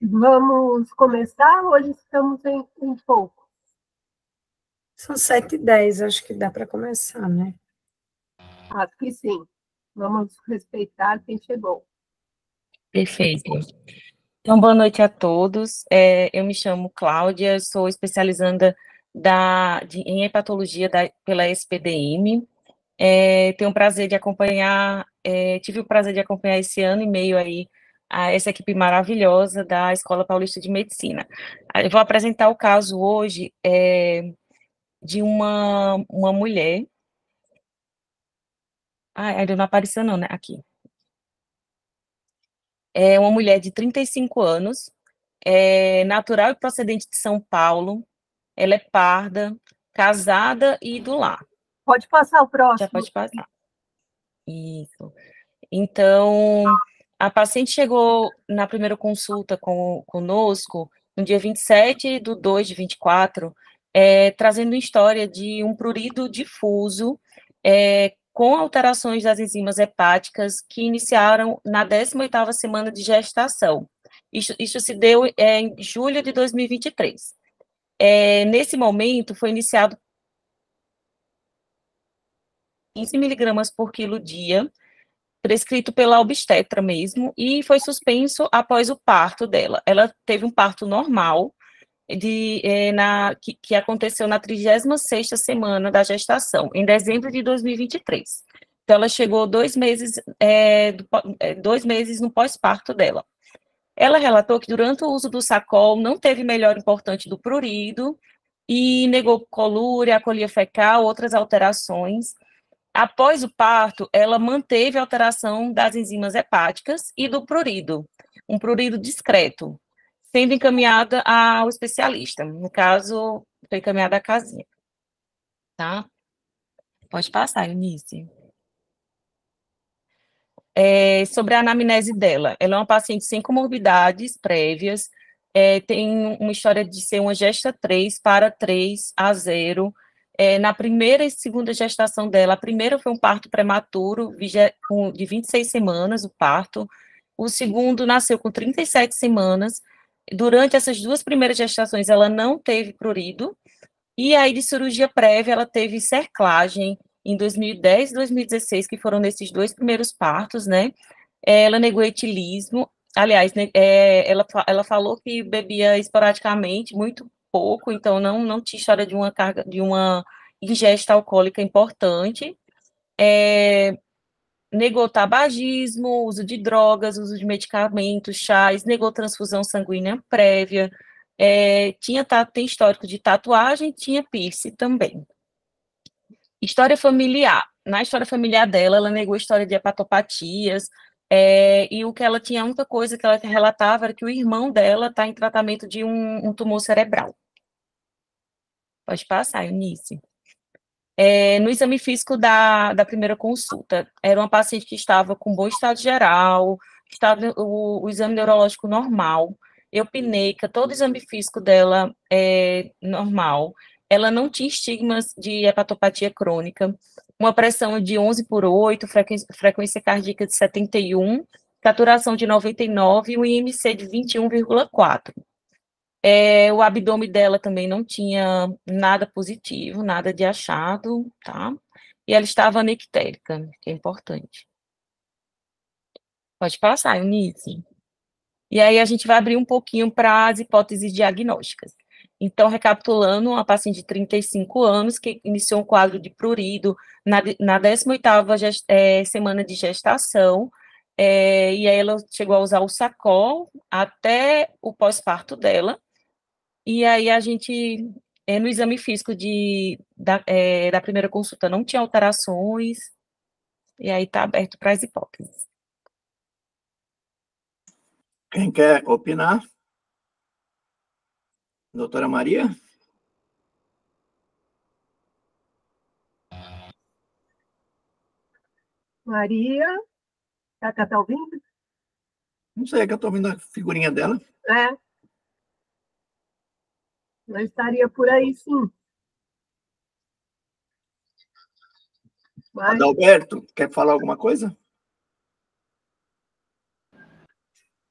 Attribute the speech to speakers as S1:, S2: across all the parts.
S1: Vamos começar? Hoje estamos em, em pouco.
S2: São sete e dez, acho que dá para começar, né?
S1: Acho que sim. Vamos respeitar quem chegou.
S3: Perfeito. Então, boa noite a todos. É, eu me chamo Cláudia, sou especializanda da, de, em hepatologia da, pela SPDM. É, tenho o prazer de acompanhar, é, tive o prazer de acompanhar esse ano e meio aí a essa equipe maravilhosa da Escola Paulista de Medicina. Eu vou apresentar o caso hoje é, de uma, uma mulher. Ah, ainda não apareceu não, né? Aqui é uma mulher de 35 anos, é natural e procedente de São Paulo, ela é parda, casada e do lar.
S1: Pode passar o próximo.
S3: Já pode passar. Isso. Então, a paciente chegou na primeira consulta com, conosco, no dia 27 de 2 de 24, é, trazendo história de um prurido difuso, é, com alterações das enzimas hepáticas que iniciaram na 18ª semana de gestação. Isso, isso se deu é, em julho de 2023. É, nesse momento, foi iniciado 15 miligramas por quilo dia, prescrito pela obstetra mesmo, e foi suspenso após o parto dela. Ela teve um parto normal, de, é, na, que, que, aconteceu na 36ª semana da gestação, em dezembro de 2023. Então, ela chegou dois meses, é, do, é, dois meses no pós-parto dela. Ela relatou que durante o uso do sacol não teve melhor importante do prurido e negou colúria, colia fecal, outras alterações. Após o parto, ela manteve a alteração das enzimas hepáticas e do prurido, um prurido discreto, sendo encaminhada ao especialista. No caso, foi encaminhada à casinha. Tá? Pode passar, Eunice. É, sobre a anamnese dela, ela é uma paciente sem comorbidades prévias, é, tem uma história de ser uma gesta 3 para 3 a 0. É, na primeira e segunda gestação dela, a primeira foi um parto prematuro, de 26 semanas, o parto. O segundo nasceu com 37 semanas, durante essas duas primeiras gestações, ela não teve prurido, e aí de cirurgia prévia, ela teve cerclagem em 2010 e 2016, que foram nesses dois primeiros partos, né? Ela negou etilismo, aliás, é, ela, ela falou que bebia esporadicamente, muito pouco, então não, não tinha história de uma carga, de uma ingesta alcoólica importante. É, negou tabagismo, uso de drogas, uso de medicamentos, chás, negou transfusão sanguínea prévia, é, tinha tem histórico de tatuagem, tinha piercing também. História familiar. Na história familiar dela, ela negou história de hepatopatias, é, e o que ela tinha, a única coisa que ela relatava era que o irmão dela está em tratamento de um, um tumor cerebral. Pode passar, Eunice. É, no exame físico da, da primeira consulta, era uma paciente que estava com bom estado geral, estava o, o exame neurológico normal, eupineica, todo o exame físico dela é normal, ela não tinha estigmas de hepatopatia crônica, uma pressão de 11 por 8, frequência, frequência cardíaca de 71, saturação de 99 e um IMC de 21,4. É, o abdômen dela também não tinha nada positivo, nada de achado, tá? E ela estava anictérica, que é importante. Pode passar, Eunice. E aí a gente vai abrir um pouquinho para as hipóteses diagnósticas. Então, recapitulando, uma paciente de 35 anos que iniciou um quadro de prurido na, na 18ª gest, é, semana de gestação, é, e aí ela chegou a usar o sacol até o pós-parto dela, e aí a gente, é, no exame físico de, da, é, da primeira consulta, não tinha alterações, e aí está aberto para as hipóteses.
S4: Quem quer opinar? Doutora Maria?
S1: Maria? Cacá está ouvindo?
S4: Não sei, é que eu estou ouvindo a figurinha dela.
S1: É. Eu estaria por aí, sim.
S4: Mas... Adalberto, quer falar alguma coisa?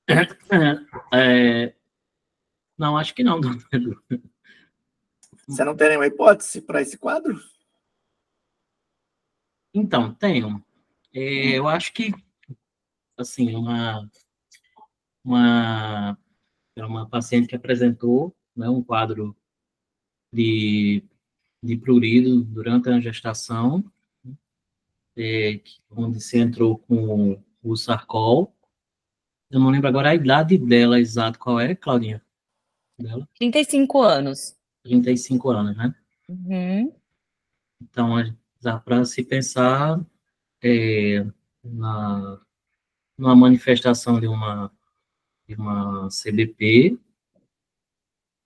S5: É, não, acho que não, dona Edu.
S4: Você não tem nenhuma hipótese para esse quadro?
S5: Então, tenho. É, eu acho que, assim, uma, uma, é uma paciente que apresentou né, um quadro de, de prurido durante a gestação, é, onde se entrou com o sarcol. Eu não lembro agora a idade dela exato, qual é, Claudinha? Dela?
S3: 35 anos.
S5: 35 anos, né?
S3: Uhum.
S5: Então, dá para se pensar é, na, numa manifestação de uma, de uma CBP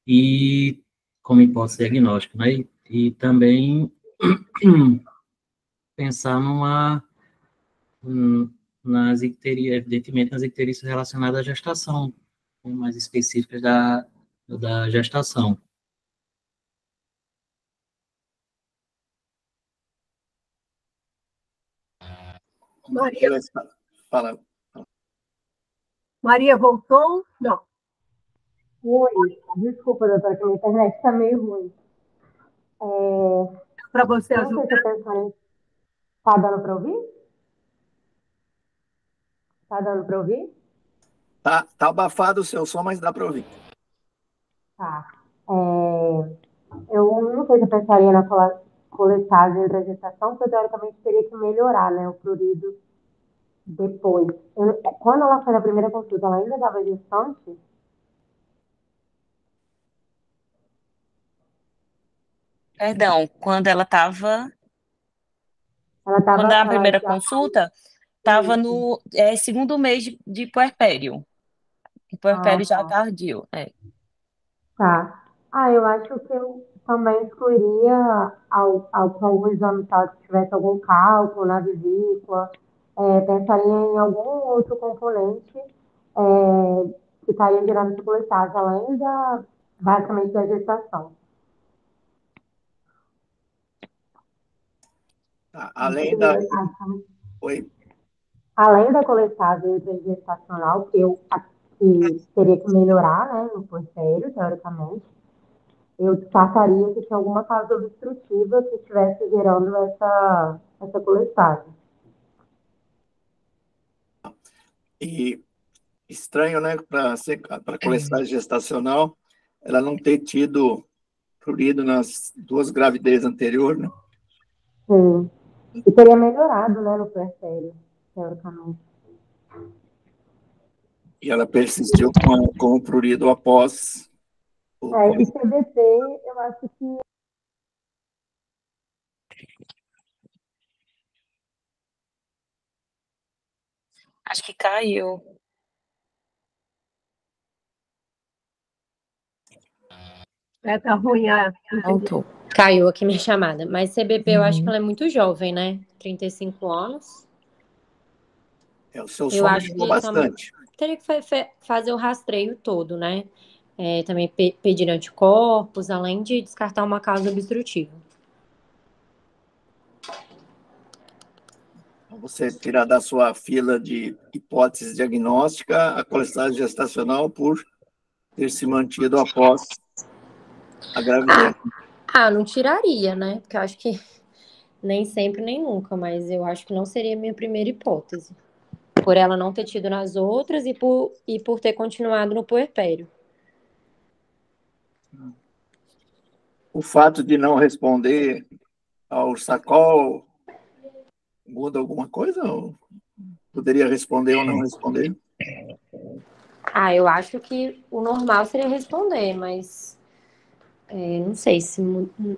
S5: e como hipótese diagnóstica, né? E, e também pensar numa nas icterias, evidentemente nas icterícias relacionadas à gestação, né, mais específicas da, da gestação.
S1: Maria,
S4: Fala.
S1: Maria voltou? Não.
S6: Oi, desculpa, doutora, que a minha internet está meio ruim. É,
S1: Para você
S6: não sei
S1: ajudar.
S6: se pensando. Tá dando para ouvir? Tá dando para ouvir?
S4: Tá, tá abafado o seu som, mas dá para ouvir.
S6: Tá. É, eu não sei se eu pensaria na coletagem entre a gestação, porque teoricamente teria que melhorar, né, o prurido depois. Eu- quando ela foi na primeira consulta, ela ainda estava gestante?
S3: Perdão, quando ela estava.
S6: Ela estava
S3: Quando a primeira
S6: já-
S3: consulta, estava no é, segundo mês de, de puerpério. Puerpério
S6: Ah,
S3: já
S6: tá.
S3: tardio. É.
S6: Tá. Ah, eu acho que eu também excluiria ao, ao, algum exame tal, se tivesse algum cálculo na vesícula, é, pensaria em algum outro componente é, que estaria gerando essa coletagem, além da, basicamente da gestação.
S4: Tá, Além da. Oi.
S6: Além da coletagem gestacional, que eu que teria que melhorar, né, no puerpério, teoricamente, eu descartaria que tinha alguma causa obstrutiva que estivesse gerando essa, essa coletagem.
S4: E estranho, né, para para colesterol gestacional, ela não ter tido prurido nas duas gravidezes anteriores, né?
S6: Sim. E teria melhorado, né, no puerpério, teoricamente.
S4: E ela persistiu com, com o prurido após o
S6: É, e CBT, eu acho que
S3: Acho que caiu.
S1: É, tá ruim a.
S7: Voltou. Caiu aqui minha chamada. Mas CBP eu acho que
S2: Uhum.
S7: ela é muito jovem, né? 35 anos.
S4: é, o seu
S7: Eu acho que também-
S4: bastante.
S7: Teria que fa- fa- fazer o rastreio todo, né? É, também pe- pedir anticorpos, além de descartar uma causa obstrutiva.
S4: Então, Você tirar da sua fila de hipóteses diagnóstica a colesterol gestacional por ter se mantido após a gravidez.
S7: Ah, eu não tiraria, né? Porque eu acho que nem sempre, nem nunca, mas eu acho que não seria a minha primeira hipótese. Por ela não ter tido nas outras e por, e por ter continuado no puerpério.
S4: O fato de não responder ao sacol muda alguma coisa? Ou poderia responder ou não responder?
S7: Ah, eu acho que o normal seria responder, mas é, não sei se,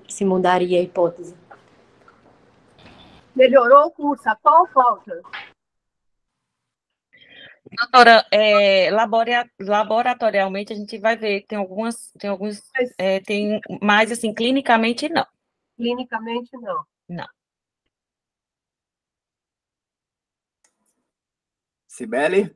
S7: se mudaria a hipótese.
S1: Melhorou o sacol, Cláudia?
S3: Doutora, é, laboratorialmente a gente vai ver, tem algumas, tem alguns,
S1: Mas
S3: é, tem, mas assim, clinicamente não.
S1: clinicamente não.
S4: Sibeli?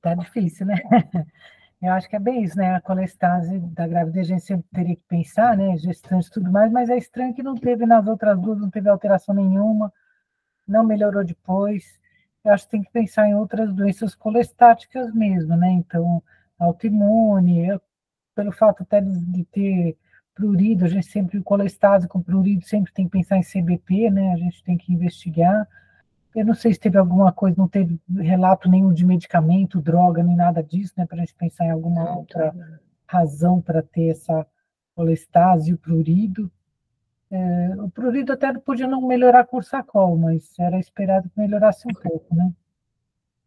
S8: Tá difícil, né? Eu acho que é bem isso, né? A colestase da gravidez a gente sempre teria que pensar, né? Gestante e tudo mais, mas é estranho que não teve nas outras duas, não teve alteração nenhuma, não melhorou depois. eu acho que tem que pensar em outras doenças colestáticas mesmo, né? Então, autoimune, pelo fato até de ter prurido, a gente sempre, colestase com prurido, sempre tem que pensar em CBP, né? A gente tem que investigar. Eu não sei se teve alguma coisa, não teve relato nenhum de medicamento, droga, nem nada disso, né? Para a gente pensar em alguma outra razão para ter essa colestase e o prurido. É, o prurido até podia não melhorar com o sacol, mas era esperado que melhorasse um pouco, né?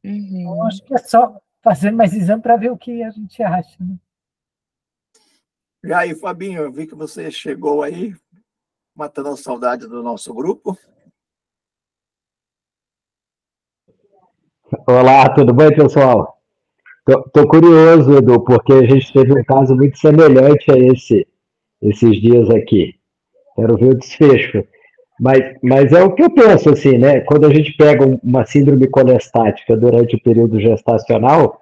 S8: Uhum. Então, acho que é só fazer mais exame para ver o que a gente acha, né?
S4: E aí, Fabinho, eu vi que você chegou aí, matando a saudade do nosso grupo.
S9: Olá, tudo bem, pessoal? Estou curioso, Edu, porque a gente teve um caso muito semelhante a esse esses dias aqui. Quero ver o desfecho. Mas, mas é o que eu penso, assim, né? Quando a gente pega uma síndrome colestática durante o período gestacional,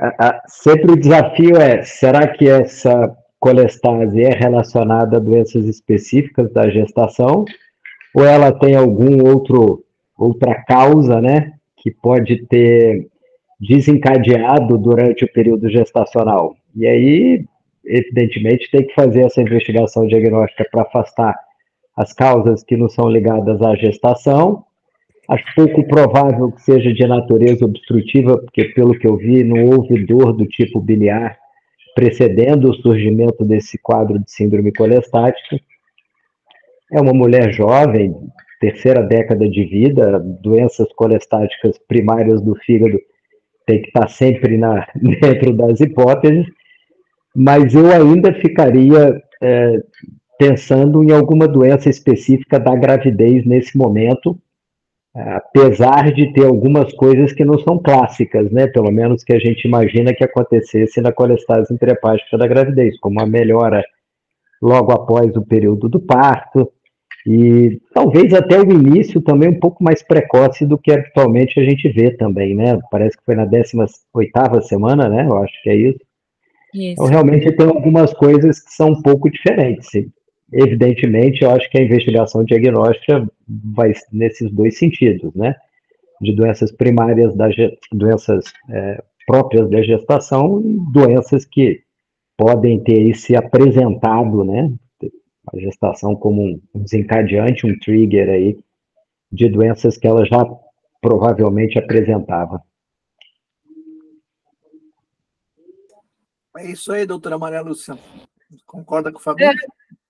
S9: a, a, sempre o desafio é: será que essa colestase é relacionada a doenças específicas da gestação, ou ela tem algum outro outra causa, né, que pode ter desencadeado durante o período gestacional. E aí, evidentemente, tem que fazer essa investigação diagnóstica para afastar as causas que não são ligadas à gestação. Acho pouco provável que seja de natureza obstrutiva, porque, pelo que eu vi, não houve dor do tipo biliar precedendo o surgimento desse quadro de síndrome colestática. É uma mulher jovem, terceira década de vida, doenças colestáticas primárias do fígado tem que estar sempre na, dentro das hipóteses, mas eu ainda ficaria é, pensando em alguma doença específica da gravidez nesse momento, apesar de ter algumas coisas que não são clássicas, né? Pelo menos que a gente imagina que acontecesse na colestase intrahepática da gravidez, como a melhora logo após o período do parto, e talvez até o início também um pouco mais precoce do que habitualmente a gente vê também, né? Parece que foi na 18ª semana, né? Eu acho que é isso. isso. Então, realmente tem algumas coisas que são um pouco diferentes evidentemente, eu acho que a investigação diagnóstica vai nesses dois sentidos, né? De doenças primárias, da, doenças é, próprias da gestação e doenças que podem ter se apresentado, né? A gestação como um desencadeante, um trigger aí de doenças que ela já provavelmente apresentava.
S4: É isso aí, doutora Maria Lúcia. Concorda com o Fabinho? É,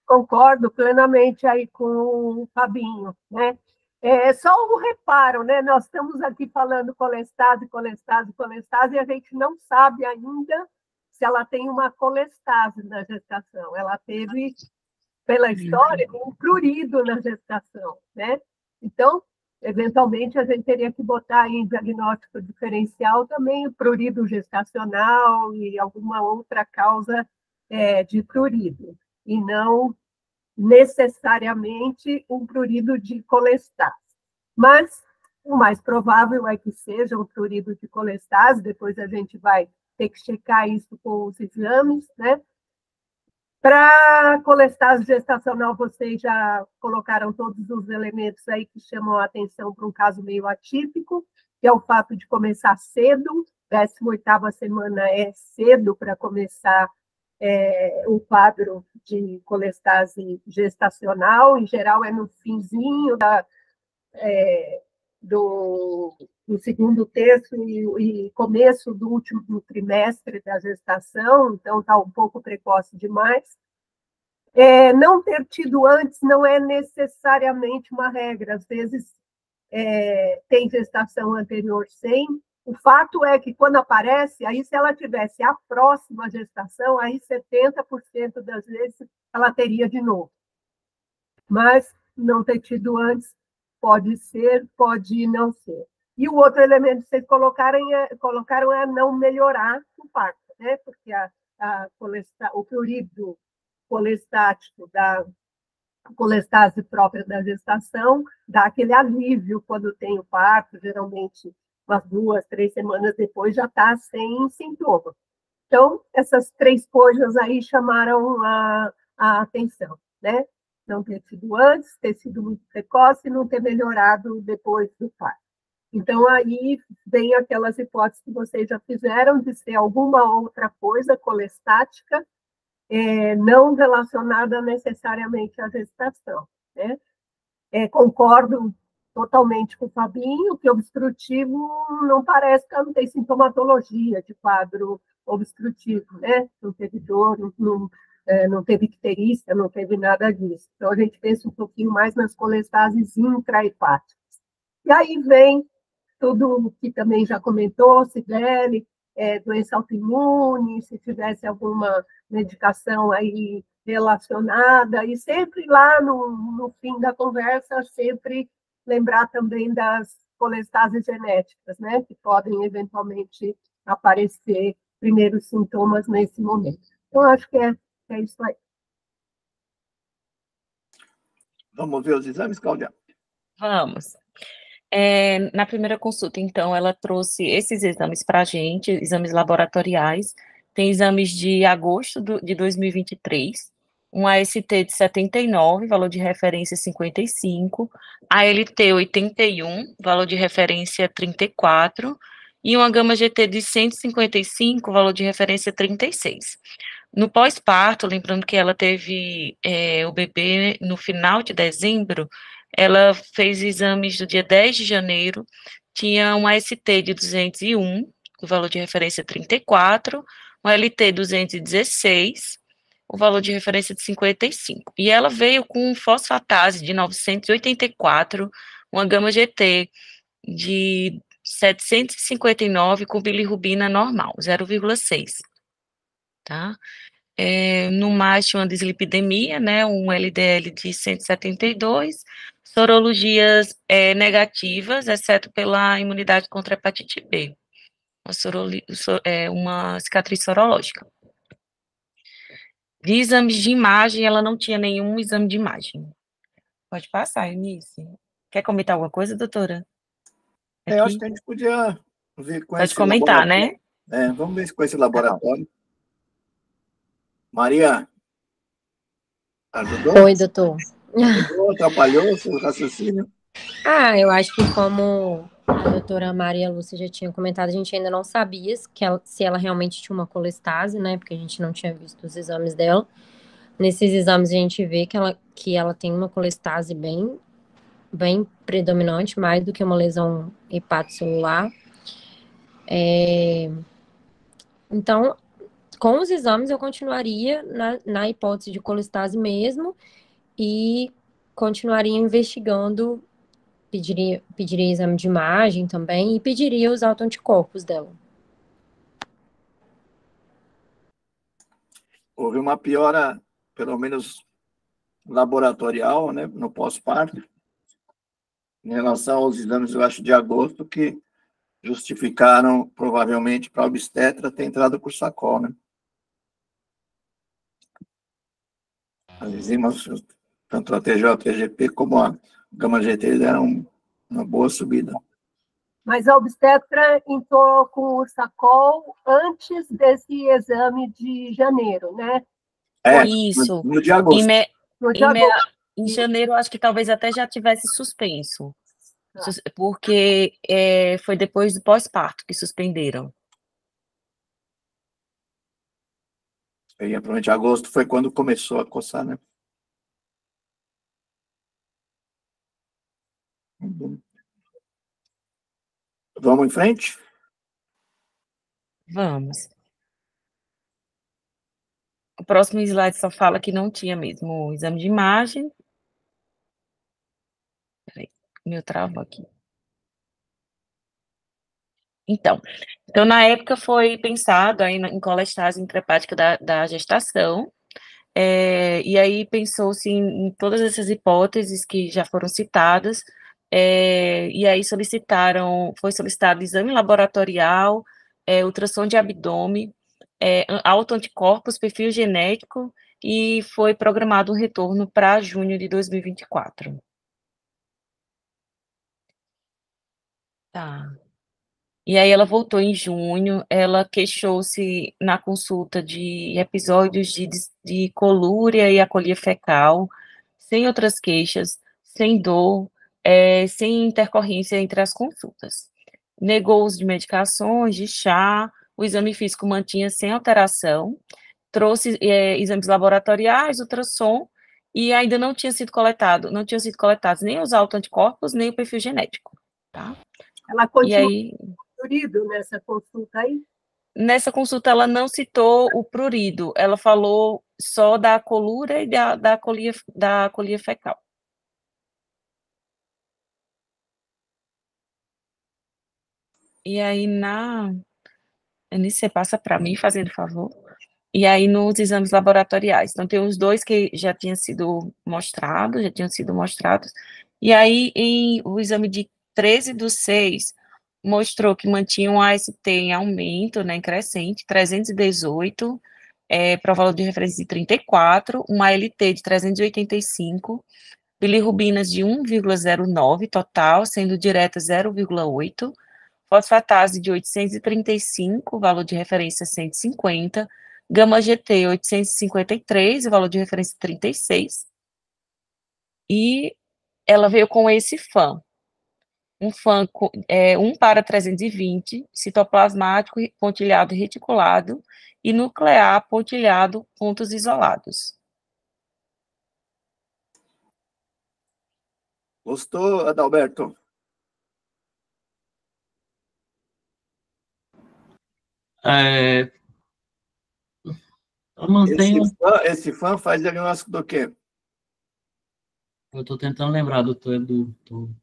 S1: concordo plenamente aí com o Fabinho, né? É só um reparo, né? Nós estamos aqui falando colestase, colestase, colestase, e a gente não sabe ainda se ela tem uma colestase na gestação. Ela teve, pela história, um prurido na gestação, né? Então, eventualmente, a gente teria que botar em diagnóstico diferencial também o prurido gestacional e alguma outra causa é, de prurido e não necessariamente um prurido de colestase. Mas o mais provável é que seja um prurido de colestase, depois a gente vai ter que checar isso com os exames, né? Para colestase gestacional, vocês já colocaram todos os elementos aí que chamam a atenção para um caso meio atípico, que é o fato de começar cedo, 18ª semana é cedo para começar é, o quadro de colestase gestacional, em geral é no finzinho da, é, do, do, segundo terço e, e, começo do último trimestre da gestação, então está um pouco precoce demais. É, não ter tido antes não é necessariamente uma regra, às vezes é, tem gestação anterior sem, o fato é que quando aparece, aí se ela tivesse a próxima gestação, aí 70% das vezes ela teria de novo. Mas não ter tido antes pode ser, pode não ser. E o outro elemento que vocês colocaram é, colocaram é não melhorar o parto, né? Porque a, a o prurido colestático da colestase própria da gestação dá aquele alívio quando tem o parto, geralmente umas duas, três semanas depois já está sem sintoma. Então, essas três coisas aí chamaram a, a atenção, né? Não ter sido antes, ter sido muito precoce e não ter melhorado depois do parto. Então, aí vem aquelas hipóteses que vocês já fizeram de ser alguma outra coisa colestática, é, não relacionada necessariamente à gestação. Né? É, concordo totalmente com o Fabinho, que obstrutivo não parece que não tem sintomatologia de quadro obstrutivo, né? Não teve dor, não, é, não teve icterícia, não teve nada disso. Então, a gente pensa um pouquinho mais nas colestases intrahepáticas. E aí vem tudo que também já comentou, Sibeli, é, doença autoimune, se tivesse alguma medicação aí relacionada, e sempre lá no, no fim da conversa, sempre lembrar também das colestases genéticas, né, que podem eventualmente aparecer primeiros sintomas nesse momento. Então, acho que é, é isso aí.
S4: Vamos ver os exames, Cláudia?
S3: Vamos. É, na primeira consulta, então, ela trouxe esses exames para a gente, exames laboratoriais. Tem exames de agosto do, de 2023, um AST de 79, valor de referência 55, ALT 81, valor de referência 34, e uma gama GT de 155, valor de referência 36. No pós-parto, lembrando que ela teve é, o bebê no final de dezembro, ela fez exames do dia 10 de janeiro, tinha um AST de 201, o valor de referência 34, um LT 216, o valor de referência de 55. E ela veio com fosfatase de 984, uma gama GT de 759 com bilirrubina normal, 0,6. Tá? É, no mais uma dislipidemia, né, um LDL de 172, sorologias é, negativas, exceto pela imunidade contra a hepatite B, uma, soroli, é, uma cicatriz sorológica. De exames de imagem, ela não tinha nenhum exame de imagem. Pode passar, Eunice. Quer comentar alguma coisa, doutora?
S4: É, eu acho que a gente podia ver com
S3: Pode comentar, né?
S4: É, vamos ver com esse laboratório. Maria, ajudou?
S7: Oi, doutor.
S4: Ajudou, atrapalhou o seu raciocínio?
S7: Ah, eu acho que como a doutora Maria Lúcia já tinha comentado, a gente ainda não sabia que ela, se ela realmente tinha uma colestase, né? Porque a gente não tinha visto os exames dela. Nesses exames a gente vê que ela, que ela tem uma colestase bem bem predominante, mais do que uma lesão hepatocelular. É... Então, com os exames, eu continuaria na, na hipótese de colestase mesmo e continuaria investigando, pediria, pediria exame de imagem também e pediria os autoanticorpos dela.
S4: Houve uma piora, pelo menos laboratorial, né, no pós-parto, em relação aos exames, eu acho, de agosto, que justificaram, provavelmente, para a obstetra ter entrado por sacol, né? As enzimas, tanto a TJ, a TGP, como a gama GT, deram uma boa subida.
S1: Mas a obstetra entrou com o sacol antes desse exame de janeiro, né?
S3: É, isso.
S4: No, no de agosto.
S3: Me... No de agosto. Em janeiro, acho que talvez até já tivesse suspenso, ah. porque é, foi depois do pós-parto que suspenderam.
S4: E provavelmente agosto foi quando começou a coçar, né? Vamos em frente?
S3: Vamos. O próximo slide só fala que não tinha mesmo o exame de imagem, meu travo aqui. Então, então, na época foi pensado aí em colestase intrahepática da, da gestação, é, e aí pensou-se em, em, todas essas hipóteses que já foram citadas, é, e aí solicitaram, foi solicitado exame laboratorial, é, ultrassom de abdômen, é, autoanticorpos, perfil genético, e foi programado um retorno para junho de 2024. Tá. E aí ela voltou em junho, ela queixou-se na consulta de episódios de, de colúria e acolhia fecal, sem outras queixas, sem dor, é, sem intercorrência entre as consultas. Negou uso de medicações, de chá, o exame físico mantinha sem alteração, trouxe é, exames laboratoriais, ultrassom, e ainda não tinha sido coletado, não tinham sido coletados nem os autoanticorpos, nem o perfil genético, tá?
S1: Ela continua e aí, nessa consulta aí?
S3: Nessa consulta, ela não citou o prurido, ela falou só da colura e da, da, colia, da colia fecal. E aí, na. Você passa para mim, fazendo favor. E aí, nos exames laboratoriais. Então, tem os dois que já tinham sido mostrados, já tinham sido mostrados. E aí, em o exame de 13 do 6, mostrou que mantinha um AST em aumento, né, em crescente, 318, é, para o valor de referência de 34, uma LT de 385, bilirrubinas de 1,09 total, sendo direta 0,8, fosfatase de 835, valor de referência 150, gama GT 853, valor de referência 36, e ela veio com esse FAM, um FAM é, 1 para 320, citoplasmático pontilhado reticulado e nuclear pontilhado pontos isolados.
S4: Gostou, Adalberto?
S5: É, eu mantenho...
S4: esse, fã, esse fã faz diagnóstico do quê?
S5: Eu estou tentando lembrar do, do, do...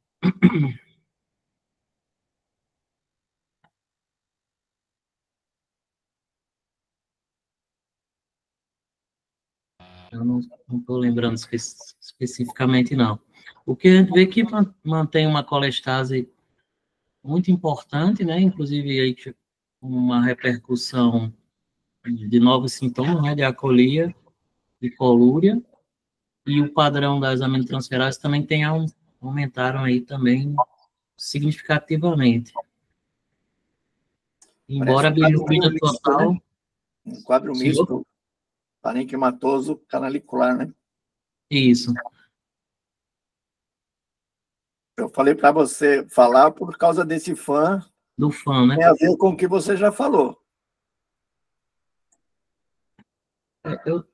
S5: Eu não estou lembrando espe especificamente, não. O que a gente vê que mantém uma colestase muito importante, né? Inclusive aí uma repercussão de novos sintomas, né? De acolia, de colúria, e o padrão das aminotransferases também tem um, aumentaram aí também significativamente. Embora a bilirrubina total...
S4: Né? Um quadro misto parenquimatoso canalicular, né?
S5: Isso.
S4: Eu falei para você falar por causa desse fã.
S5: Do fã, né?
S4: Tem a ver com o que você já falou.
S7: É, eu...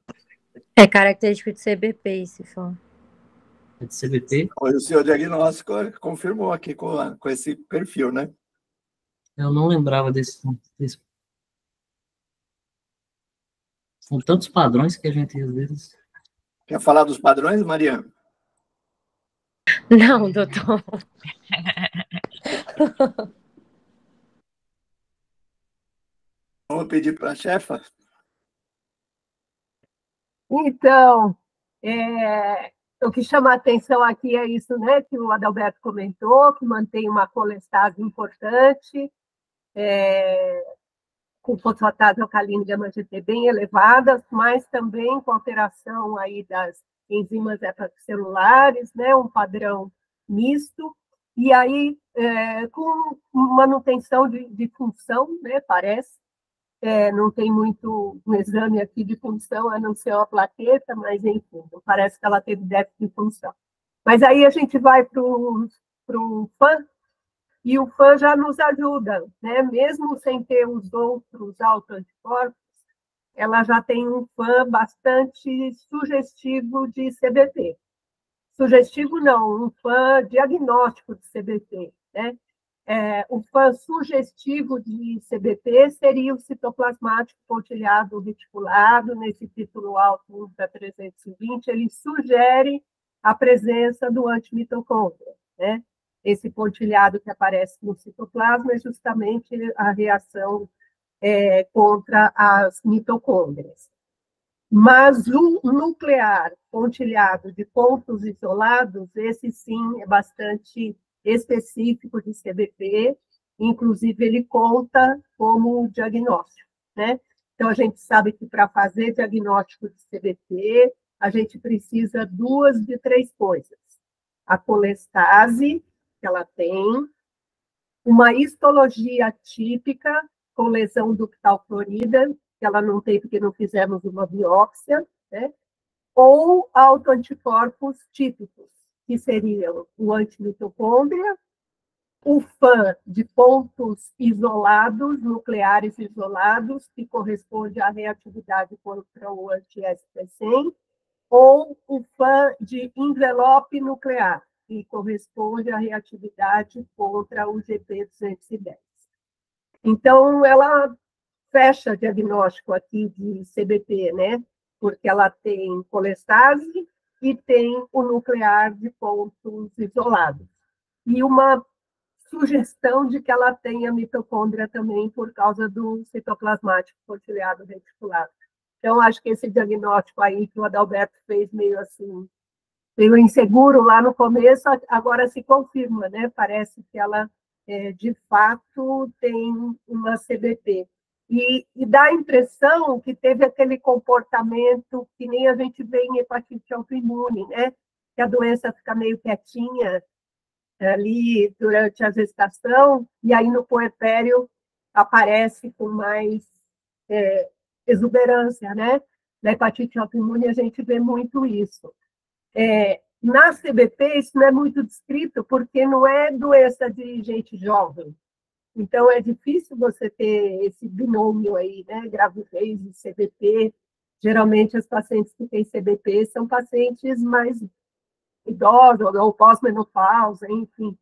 S7: É característico de CBP esse fã.
S5: É de CBP?
S4: Foi o seu diagnóstico confirmou aqui com, com esse perfil, né?
S5: Eu não lembrava desse, desse São tantos padrões que a gente às vezes.
S4: Quer falar dos padrões, Maria?
S7: Não, doutor.
S4: Vamos pedir para a chefa?
S1: Então, é, o que chama a atenção aqui é isso, né, que o Adalberto comentou, que mantém uma colestase importante, é, com fosfatase alcalina de GT bem elevadas, mas também com alteração aí das enzimas hepatocelulares, né, um padrão misto, e aí é, com manutenção de, de, função, né, parece, é, não tem muito um exame aqui de função, a não ser uma plaqueta, mas enfim, parece que ela teve déficit de função. Mas aí a gente vai para o FAN, e o fã já nos ajuda, né? mesmo sem ter os outros autoanticorpos, ela já tem um fã bastante sugestivo de CBT. Sugestivo não, um fã diagnóstico de CBT. Né? É, o fã sugestivo de CBT seria o citoplasmático pontilhado reticulado, nesse título alto Ultra 320, ele sugere a presença do antimitocôndria. Né? Esse pontilhado que aparece no citoplasma é justamente a reação é, contra as mitocôndrias. Mas o nuclear pontilhado de pontos isolados, esse sim é bastante específico de CBP, inclusive ele conta como diagnóstico, né? Então a gente sabe que para fazer diagnóstico de CBP, a gente precisa duas de três coisas: a colestase, que ela tem, uma histologia típica com lesão ductal florida, que ela não tem porque não fizemos uma biópsia, né? ou autoanticorpos típicos, que seriam o antimitocôndria, o FAN de pontos isolados, nucleares isolados, que corresponde à reatividade contra o anti-SP100, ou o FAN de envelope nuclear, que corresponde à reatividade contra o GP210. Então, ela fecha diagnóstico aqui de CBP, né? Porque ela tem colestase e tem o nuclear de pontos isolados. E uma sugestão de que ela tenha mitocôndria também por causa do citoplasmático pontilhado reticulado. Então, acho que esse diagnóstico aí que o Adalberto fez meio assim, meio inseguro lá no começo, agora se confirma, né? Parece que ela, é, de fato, tem uma CBP. E, e, dá a impressão que teve aquele comportamento que nem a gente vê em hepatite autoimune, né? Que a doença fica meio quietinha, ali durante a gestação, e aí no puerpério aparece com mais é, exuberância, né? Na hepatite autoimune a gente vê muito isso. É, na CBP isso não é muito descrito, porque não é doença de gente jovem. Então é difícil você ter esse binômio aí, né? Gravidez e CBP. Geralmente os pacientes que têm CBP são pacientes mais idosa ou pós-menopausa, enfim.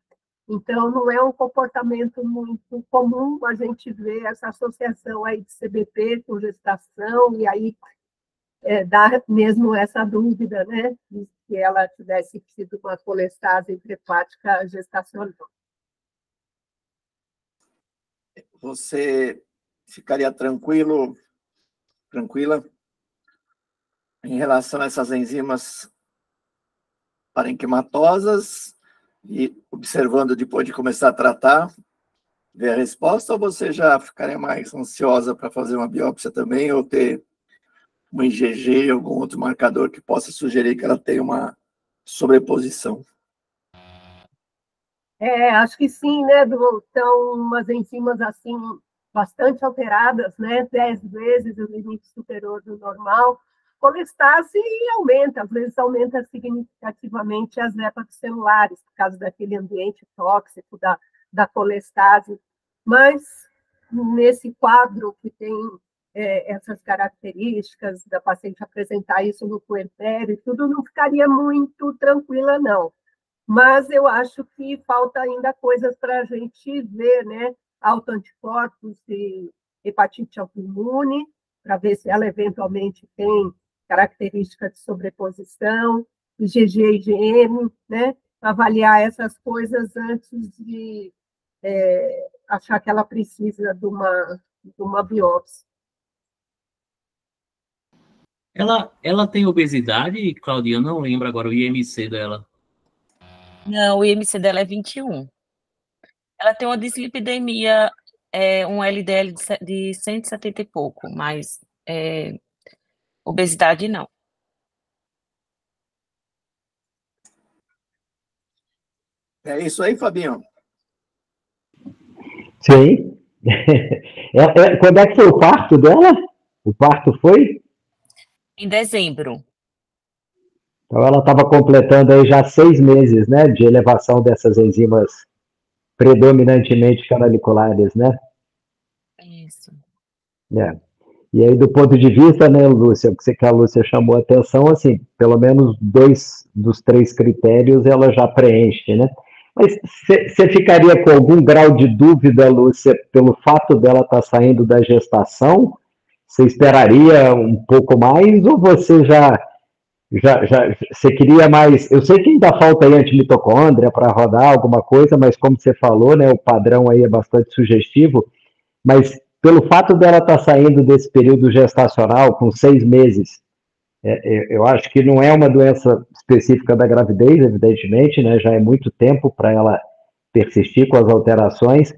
S1: Então, não é um comportamento muito comum a gente ver essa associação aí de CBP com gestação, e aí é, mesmo essa dúvida, né, de que ela tivesse tido uma colestase intrahepática gestacional.
S4: Você ficaria tranquilo, tranquila, em relação a essas enzimas parenquimatosas e observando depois de começar a tratar, ver a resposta, ou você já ficaria mais ansiosa para fazer uma biópsia também, ou ter um IgG, algum outro marcador que possa sugerir que ela tenha uma sobreposição?
S1: É, acho que sim, né, Du? São umas enzimas, assim, bastante alteradas, né, dez vezes o limite superior do normal, colestase aumenta, às vezes aumenta significativamente as celulares, por causa daquele ambiente tóxico da, da colestase. Mas, nesse quadro que tem é, essas características da paciente apresentar isso no puerpério e tudo, não ficaria muito tranquila, não. Mas eu acho que falta ainda coisas para a gente ver, né? Autoanticorpos e hepatite autoimune, para ver se ela eventualmente tem característica de sobreposição, IgG e IgM, né? avaliar essas coisas antes de é, achar que ela precisa de uma, de uma biópsia.
S5: Ela, ela tem obesidade, Claudia? Eu não lembro agora o IMC dela.
S3: Não, o IMC dela é 21. Ela tem uma dislipidemia, é, um LDL de 170 e pouco, mas é, Obesidade, não.
S4: É isso aí, Fabinho?
S9: Sim. É, é, quando é que foi o parto dela? O parto foi?
S3: Em dezembro.
S9: Então ela estava completando aí já seis meses, né, de elevação dessas enzimas predominantemente canaliculares, né?
S3: Isso.
S9: É. E aí, do ponto de vista, né, Lúcia, que, que a Lúcia chamou a atenção, assim, pelo menos dois dos três critérios ela já preenche, né? Mas você ficaria com algum grau de dúvida, Lúcia, pelo fato dela estar tá saindo da gestação? Você esperaria um pouco mais ou você já já, já você queria mais? Eu sei que ainda falta aí antimitocôndria para rodar alguma coisa, mas como você falou, né, o padrão aí é bastante sugestivo. Mas pelo fato dela estar tá saindo desse período gestacional com seis meses, é, é, eu acho que não é uma doença específica da gravidez, evidentemente, né? Já é muito tempo para ela persistir com as alterações,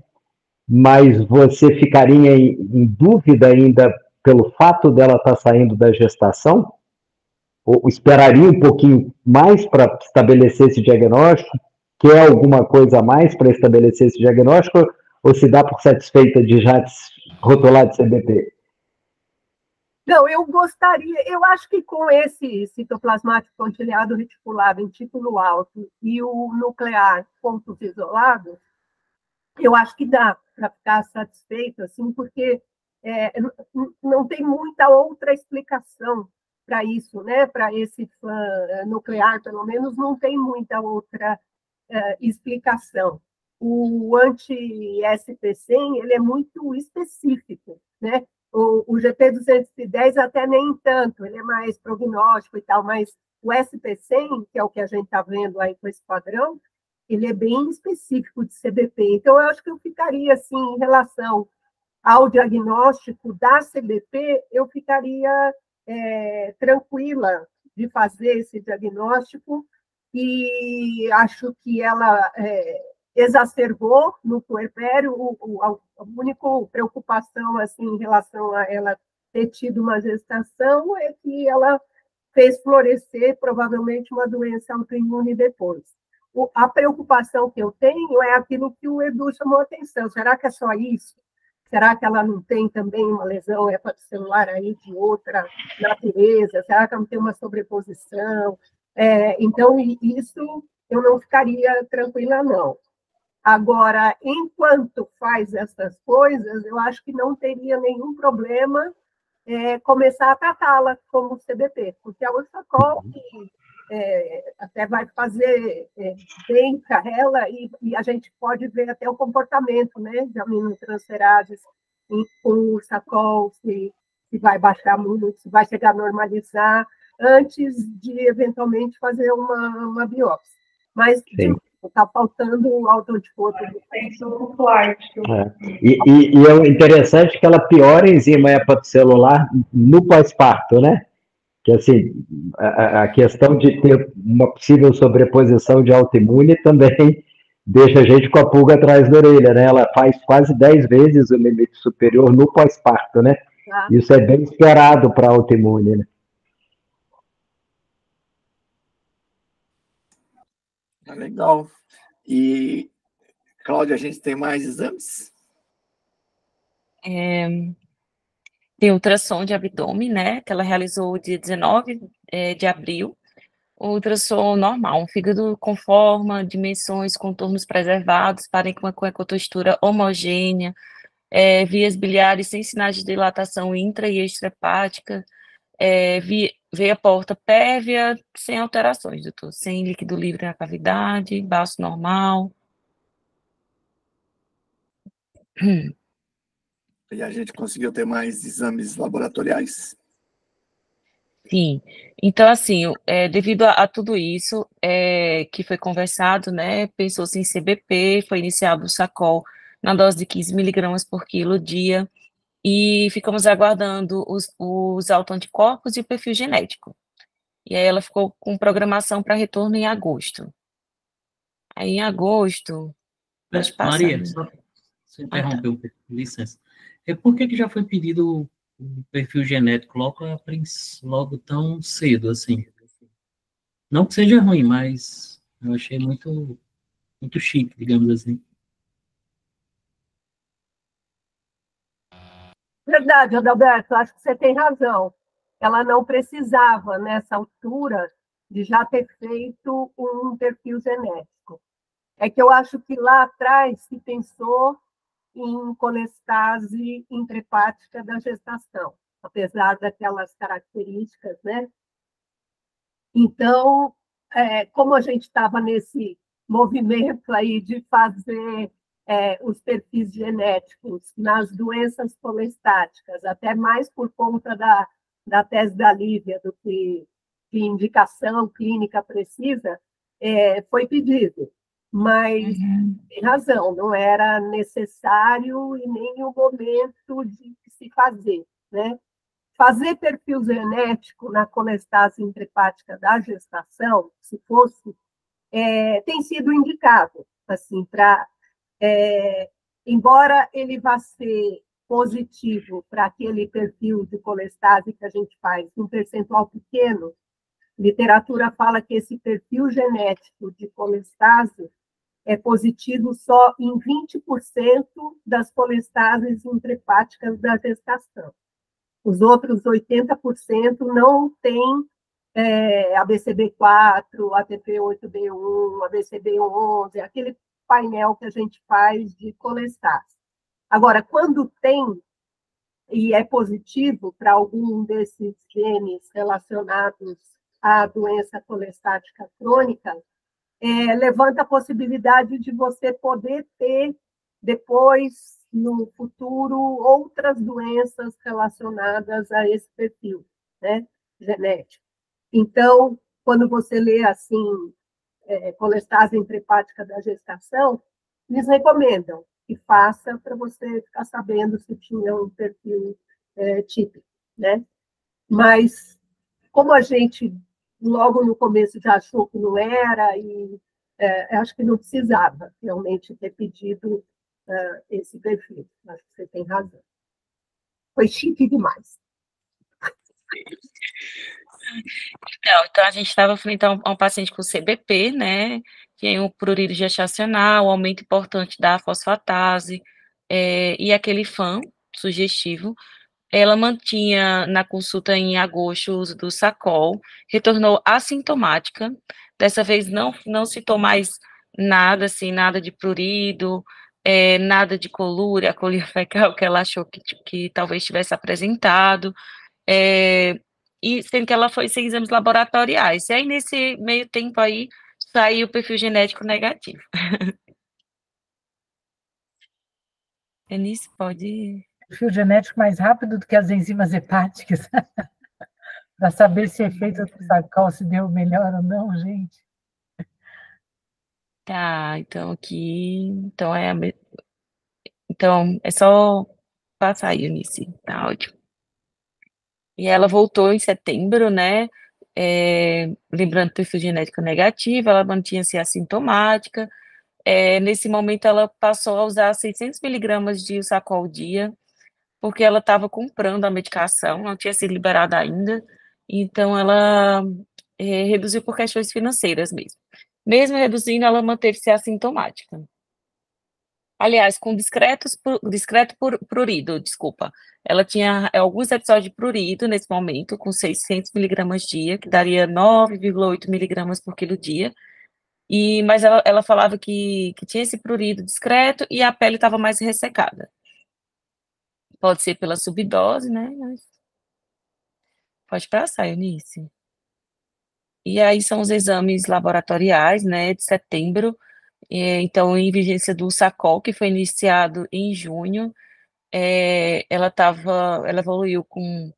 S9: mas você ficaria em, em dúvida ainda pelo fato dela estar tá saindo da gestação? Ou esperaria um pouquinho mais para estabelecer esse diagnóstico? Quer alguma coisa a mais para estabelecer esse diagnóstico? Ou se dá por satisfeita de já rotular de CBP?
S1: Não, eu gostaria, eu acho que com esse citoplasmático pontilhado reticulado em título alto e o nuclear pontos isolados, eu acho que dá para ficar satisfeito, assim, porque é, não tem muita outra explicação para isso, né? Para esse fã é, nuclear, pelo menos, não tem muita outra é, explicação. O anti-SP100 ele é muito específico, né? O, o GP210 até nem tanto, ele é mais prognóstico e tal, mas o SP100, que é o que a gente está vendo aí com esse padrão, ele é bem específico de CBP. Então, eu acho que eu ficaria, assim, em relação ao diagnóstico da CBP, eu ficaria é, tranquila de fazer esse diagnóstico e acho que ela é, exacerbou no puerpério, o, o, a única preocupação assim, em relação a ela ter tido uma gestação é que ela fez florescer provavelmente uma doença autoimune depois. O, a preocupação que eu tenho é aquilo que o Edu chamou a atenção. Será que é só isso? Será que ela não tem também uma lesão hepatocelular aí de outra natureza? Será que ela não tem uma sobreposição? É, então, isso eu não ficaria tranquila, não. Agora, enquanto faz essas coisas, eu acho que não teria nenhum problema é, começar a tratá-la como CBP, porque a Ursacol uhum. É, até vai fazer é, bem para ela e, e, a gente pode ver até o comportamento né, de aminotransferases com o Ursacol, se, se vai baixar muito, se vai chegar a normalizar, antes de eventualmente fazer uma, uma biópsia. Mas, está faltando o
S9: flight. É. E, e, e é interessante que ela piora a enzima hepatocelular no pós-parto, né? Que assim, a, a, questão de ter uma possível sobreposição de autoimune também deixa a gente com a pulga atrás da orelha, né? Ela faz quase 10 vezes o limite superior no pós-parto, né? Ah. Isso é bem esperado para autoimune, né?
S4: Ah, legal. E, Cláudia, a gente tem mais exames?
S3: É, tem ultrassom de abdômen, né, que ela realizou dia 19 é, de abril. Ultrassom normal, um fígado com forma, dimensões, contornos preservados, parem com ecotextura homogênea, é, vias biliares sem sinais de dilatação intra e extrahepática, é, via, veio a porta pérvia, sem alterações, doutor, sem líquido livre na cavidade, baço normal.
S4: E a gente conseguiu ter mais exames laboratoriais?
S3: Sim, então assim, é, devido a, a, tudo isso é, que foi conversado, né, pensou-se em CBP, foi iniciado o SACOL na dose de 15 miligramas por quilo dia, e ficamos aguardando os, os autoanticorpos e o perfil genético. E aí ela ficou com programação para retorno em agosto. Aí em agosto,
S5: nós Maria, só, só interromper um pouco, licença. É por que, que já foi pedido o perfil genético logo, logo tão cedo assim? Não que seja ruim, mas eu achei muito, muito chique, digamos assim.
S1: Verdade, Adalberto, acho que você tem razão. Ela não precisava, nessa altura, de já ter feito um perfil genético. É que eu acho que lá atrás se pensou em colestase intrahepática da gestação, apesar daquelas características, né? Então, é, como a gente estava nesse movimento aí de fazer é, os perfis genéticos nas doenças colestáticas, até mais por conta da, da tese da Lívia do que de indicação clínica precisa, é, foi pedido. Mas uhum. tem razão, não era necessário e nem o momento de se fazer. Né? Fazer perfil genético na colestase intrahepática da gestação, se fosse, é, tem sido indicado assim para é, embora ele vá ser positivo para aquele perfil de colestase que a gente faz, um percentual pequeno, literatura fala que esse perfil genético de colestase é positivo só em 20% das colestases intrahepáticas da gestação. Os outros 80% não têm é, ABCB4, ATP8B1, ABCB11, aquele painel que a gente faz de colestase. Agora, quando tem e é positivo para algum desses genes relacionados à doença colestática crônica, é, levanta a possibilidade de você poder ter depois, no futuro, outras doenças relacionadas a esse perfil né, genético. Então, quando você lê assim, é, colestase intrahepática da gestação, eles recomendam que faça para você ficar sabendo se tinha um perfil é, típico, né? Mas, como a gente logo no começo já achou que não era, e é, acho que não precisava realmente ter pedido uh, esse perfil. Acho que você tem razão. Foi chique demais.
S3: Então, então a gente estava frente a um, a um, paciente com CBP, né, tem um prurido gestacional, um aumento importante da fosfatase, é, e aquele FAM sugestivo, ela mantinha na consulta em agosto o uso do Sacol, retornou assintomática, dessa vez não, não citou mais nada, assim, nada de prurido, é, nada de colúria, colúria fecal que ela achou que, que talvez tivesse apresentado, é, e sendo que ela foi sem exames laboratoriais. E aí, nesse meio tempo aí, saiu o perfil genético negativo. Eunice, pode...
S8: Perfil genético mais rápido do que as enzimas hepáticas. Para saber se o efeito do sacal se deu melhor ou não, gente.
S3: Tá, então aqui, então é então é só passar aí, Eunice, tá ótimo. E ela voltou em setembro, né? É, lembrando do perfil genético negativo, ela mantinha-se assintomática. É, nesse momento, ela passou a usar 600 miligramas de sacol dia, porque ela estava comprando a medicação, não tinha sido liberada ainda, então ela é, reduziu por questões financeiras mesmo. Mesmo reduzindo, ela manteve-se assintomática. Aliás, com discretos, discreto prurido, desculpa. Ela tinha alguns episódios de prurido nesse momento, com 600 miligramas dia, que daria 9,8 miligramas por quilo dia. E, mas ela, ela falava que, que tinha esse prurido discreto e a pele estava mais ressecada. Pode ser pela subdose, né? Mas... Pode passar, Eunice. E aí são os exames laboratoriais, né, de setembro. É, então, em vigência do SACOL, que foi iniciado em junho, é, ela tava, ela evoluiu com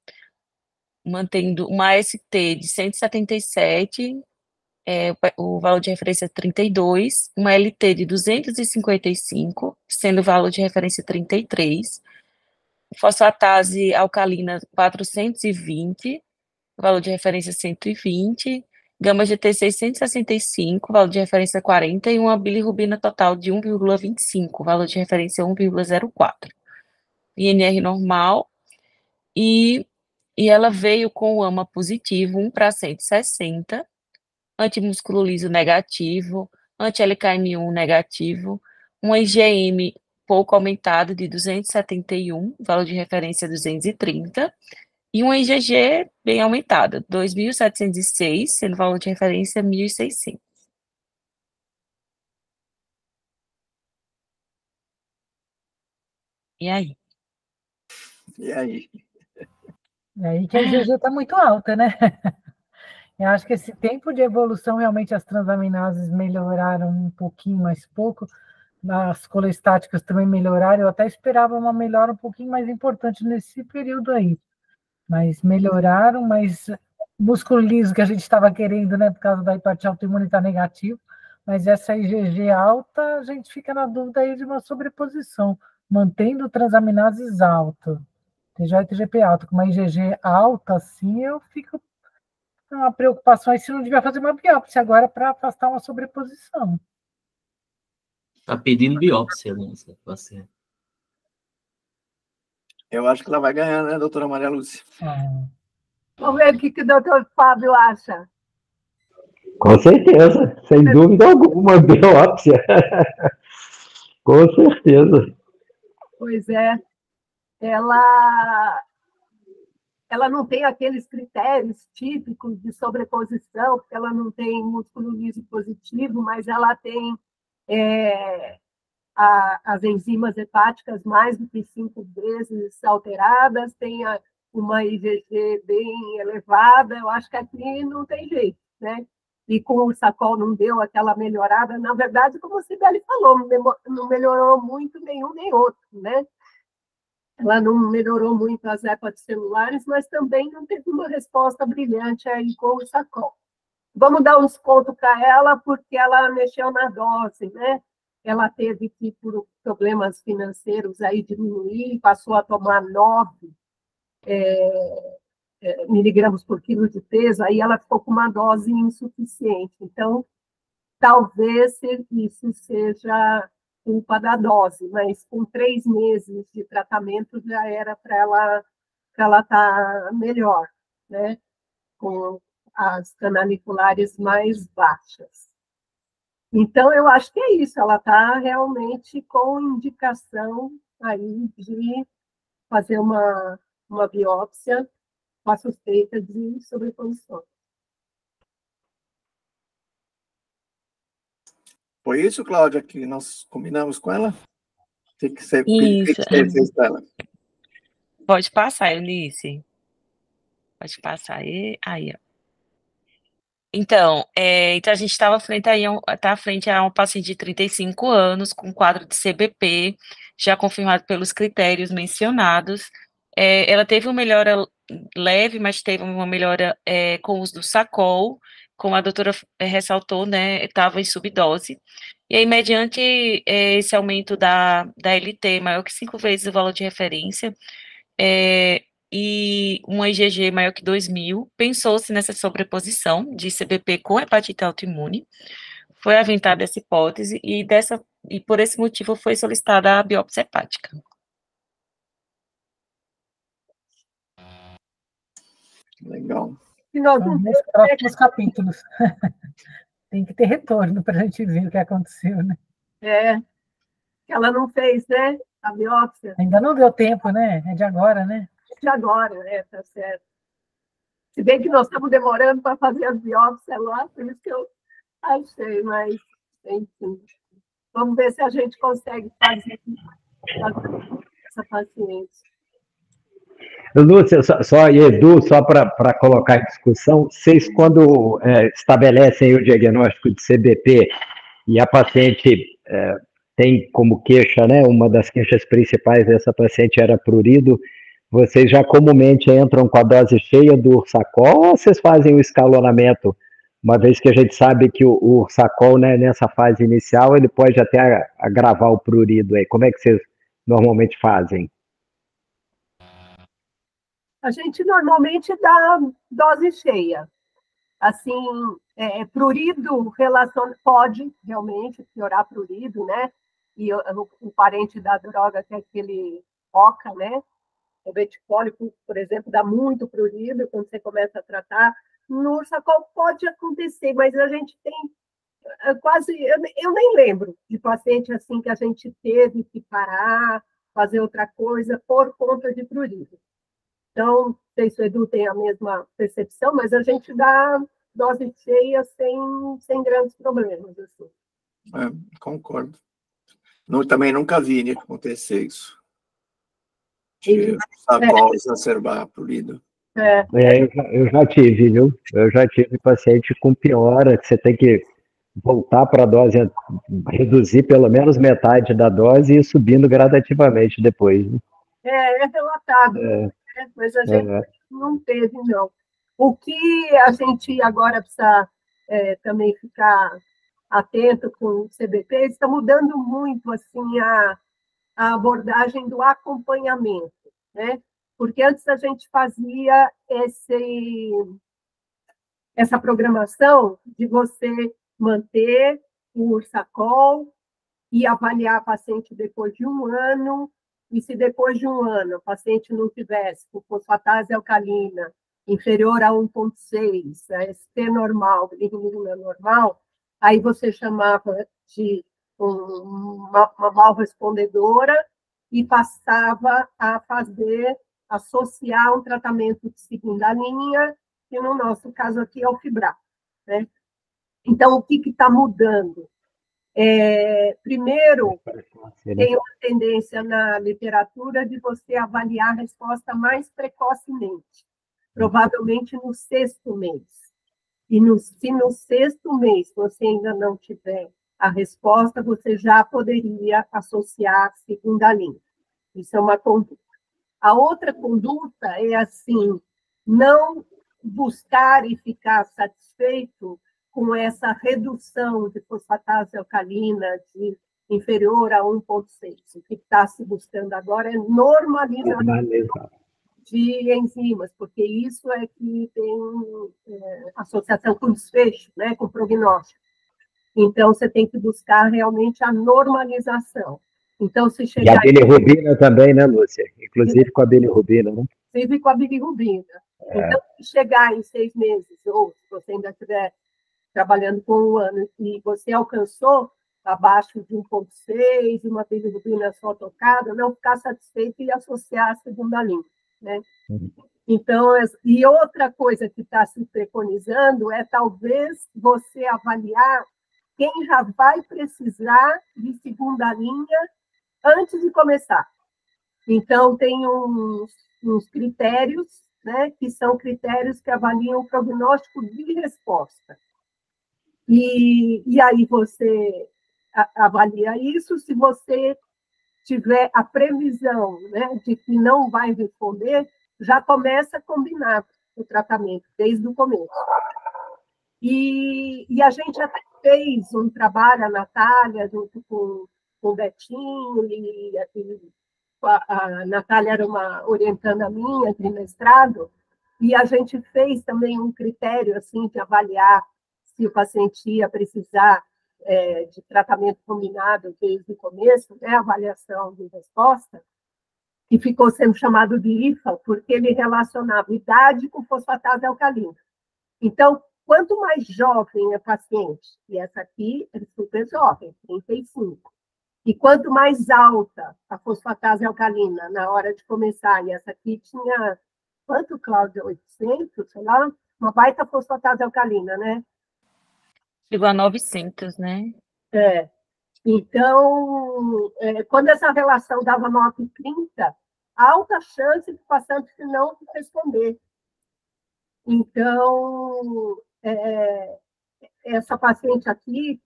S3: mantendo uma ST de 177, é, o valor de referência 32, uma LT de 255, sendo o valor de referência 33, fosfatase alcalina 420, valor de referência 120, gama GT 665, valor de referência 40, e uma bilirrubina total de 1,25, valor de referência 1,04. INR normal, e, e ela veio com o AMA positivo, 1 para 160, antimusculo liso negativo, anti-LKM1 negativo, um IgM pouco aumentado de 271, valor de referência 230, e um IgG bem aumentada, 2.706, sendo valor de referência 1.600. E aí?
S4: E aí?
S8: E aí que a IgG está muito alta, né? Eu acho que esse tempo de evolução, realmente as transaminases melhoraram um pouquinho, mais pouco, as colestáticas também melhoraram, eu até esperava uma melhora um pouquinho mais importante nesse período aí mas melhoraram, mas músculo liso que a gente estava querendo, né, por causa da hepatite autoimune está negativo, mas essa IgG alta, a gente fica na dúvida aí de uma sobreposição, mantendo transaminases alto, TJ e TGP alto, com uma IgG alta, assim, eu fico com uma preocupação aí se não devia fazer uma biópsia agora para afastar uma sobreposição.
S5: Está pedindo biópsia, né, paciente.
S4: Eu acho que ela vai ganhar, né, doutora Maria Lúcia?
S1: É. Vamos ver o que, que o doutor Fábio acha.
S9: Com certeza, sem dúvida alguma, biópsia. Com certeza.
S1: Pois é. Ela ela não tem aqueles critérios típicos de sobreposição, porque ela não tem músculo liso positivo, mas ela tem é, a, as enzimas hepáticas mais do que cinco vezes alteradas, tem a, uma IgG bem elevada, eu acho que aqui não tem jeito, né? E com o Sacol não deu aquela melhorada, na verdade, como a Sibeli falou, não melhorou muito nenhum nem outro, né? Ela não melhorou muito as celulares, mas também não teve uma resposta brilhante aí com o Sacol. Vamos dar uns pontos para ela, porque ela mexeu na dose, né? Ela teve que, por problemas financeiros, aí diminuir, passou a tomar nove é, é, miligramas por quilo de peso, aí ela ficou com uma dose insuficiente. Então, talvez isso seja culpa da dose, mas com três meses de tratamento já era para ela para ela estar tá melhor, né? Com as canaliculares mais baixas. Então, eu acho que é isso, ela está realmente com indicação aí de fazer uma, uma biópsia com a suspeita de sobreposição.
S4: Foi isso, Cláudia, que nós combinamos com ela? Tem que ser,
S3: isso.
S4: Tem que ser ela.
S3: Pode passar, Eunice. Pode passar aí. Aí, ó. Então, é, então a gente estava frente aí, tá frente a um paciente de 35 anos com quadro de CBP, já confirmado pelos critérios mencionados. É, ela teve uma melhora leve, mas teve uma melhora é, com o uso do Sacol, como a doutora eh, ressaltou, né, estava em subdose. E aí, mediante é, esse aumento da, da LT maior que cinco vezes o valor de referência, é, e uma IgG maior que 2.000, pensou-se nessa sobreposição de CBP com hepatite autoimune, foi aventada essa hipótese e, dessa, e por esse motivo foi solicitada a biópsia hepática.
S4: Legal.
S8: E nós então, nos próximos capítulos. Tem que ter retorno para a gente ver o que aconteceu, né?
S1: É. Ela não fez, né? A biópsia.
S8: Ainda não deu tempo, né? É de agora, né?
S1: Agora, né? Tá certo. Se bem que nós estamos demorando para fazer as biópsias lá, por isso que eu achei, mas, enfim. Vamos ver se a gente consegue fazer, essa paciente.
S9: Lúcia, só, só Edu, só para colocar em discussão, vocês quando é, estabelecem o diagnóstico de CBP e a paciente é, tem como queixa, né, uma das queixas principais dessa paciente era prurido, vocês já comumente entram com a dose cheia do ursacol ou vocês fazem o escalonamento, uma vez que a gente sabe que o, o ursacol, né, nessa fase inicial, ele pode até agravar o prurido aí, como é que vocês normalmente fazem?
S1: a gente normalmente dá dose cheia. Assim, é, é prurido relaciona, pode realmente piorar prurido, né? E o, o, parente da droga, que é aquele OCA, né? O beticólico, por exemplo, dá muito prurido quando você começa a tratar. No ursacol pode acontecer, mas a gente tem é, quase, eu, eu nem lembro de paciente assim que a gente teve que parar, fazer outra coisa por conta de prurido. Então, não sei se o Edu tem a mesma percepção, mas a gente dá dose cheia sem, sem grandes problemas. Assim.
S4: É, concordo. Não, também nunca vi né, acontecer isso. De sacola é. exacerbar polido.
S9: É. é eu, já, eu, já, tive, viu? Eu já tive paciente com piora, que você tem que voltar para a dose, reduzir pelo menos metade da dose e ir subindo gradativamente depois. Né?
S1: É, é relatado. É né? mas a gente uhum. não teve, não. O que a gente agora precisa é, também ficar atento com o CBP, está mudando muito assim a, a abordagem do acompanhamento, né? Porque antes a gente fazia esse, essa programação de você manter o Ursacol e avaliar a paciente depois de um ano, e se depois de um ano o paciente não tivesse com fosfatase alcalina inferior a 1,6, a ST normal, bilirrubina normal, aí você chamava de uma, uma mal respondedora e passava a fazer associar um tratamento de segunda linha, que no nosso caso aqui é o fibrato. Né? Então, o que está mudando? É, primeiro, tem uma tendência na literatura de você avaliar a resposta mais precocemente, provavelmente no sexto mês. E no, se no sexto mês você ainda não tiver a resposta, você já poderia associar a segunda linha. Isso é uma conduta. A outra conduta é assim, não buscar e ficar satisfeito com essa redução de fosfatase alcalina de inferior a 1,6. O que está se buscando agora é normalização de enzimas, porque isso é que tem é, associação com desfecho, né, com prognóstico. Então, você tem que buscar realmente a normalização. Então, se chegar...
S9: E a bilirrubina também, né, Lúcia? Inclusive com a bilirrubina, né?
S1: Inclusive com a bilirrubina. É. Então, se chegar em seis meses, ou se você ainda estiver trabalhando com um ano e você alcançou abaixo de 1,6, uma bilirrubina só tocada, não ficar satisfeito e associar a segunda linha, né? Uhum. Então, e outra coisa que está se preconizando é talvez você avaliar quem já vai precisar de segunda linha antes de começar. Então, tem uns, uns critérios, né, que são critérios que avaliam o prognóstico de resposta. E, e aí você avalia isso, se você tiver a previsão né, de que não vai responder, já começa a combinar o tratamento desde o começo. E, e a gente até fez um trabalho, a Natália, junto com, com o Betinho, e, e a, a Natália era uma orientanda minha de mestrado, e a gente fez também um critério assim de avaliar se o paciente ia precisar é, de tratamento combinado desde o começo, né, avaliação de resposta, que ficou sendo chamado de IFA, porque ele relacionava idade com fosfatase alcalina. Então, quanto mais jovem a paciente, e essa aqui é super jovem, 35, e quanto mais alta a fosfatase alcalina na hora de começar, e essa aqui tinha, quanto, Cláudia? 800, sei lá, uma baita fosfatase alcalina, né?
S3: Chegou a 900, né?
S1: É. Então, é, quando essa relação dava 9,30, alta chance de paciente não responder. Então, é, essa paciente aqui,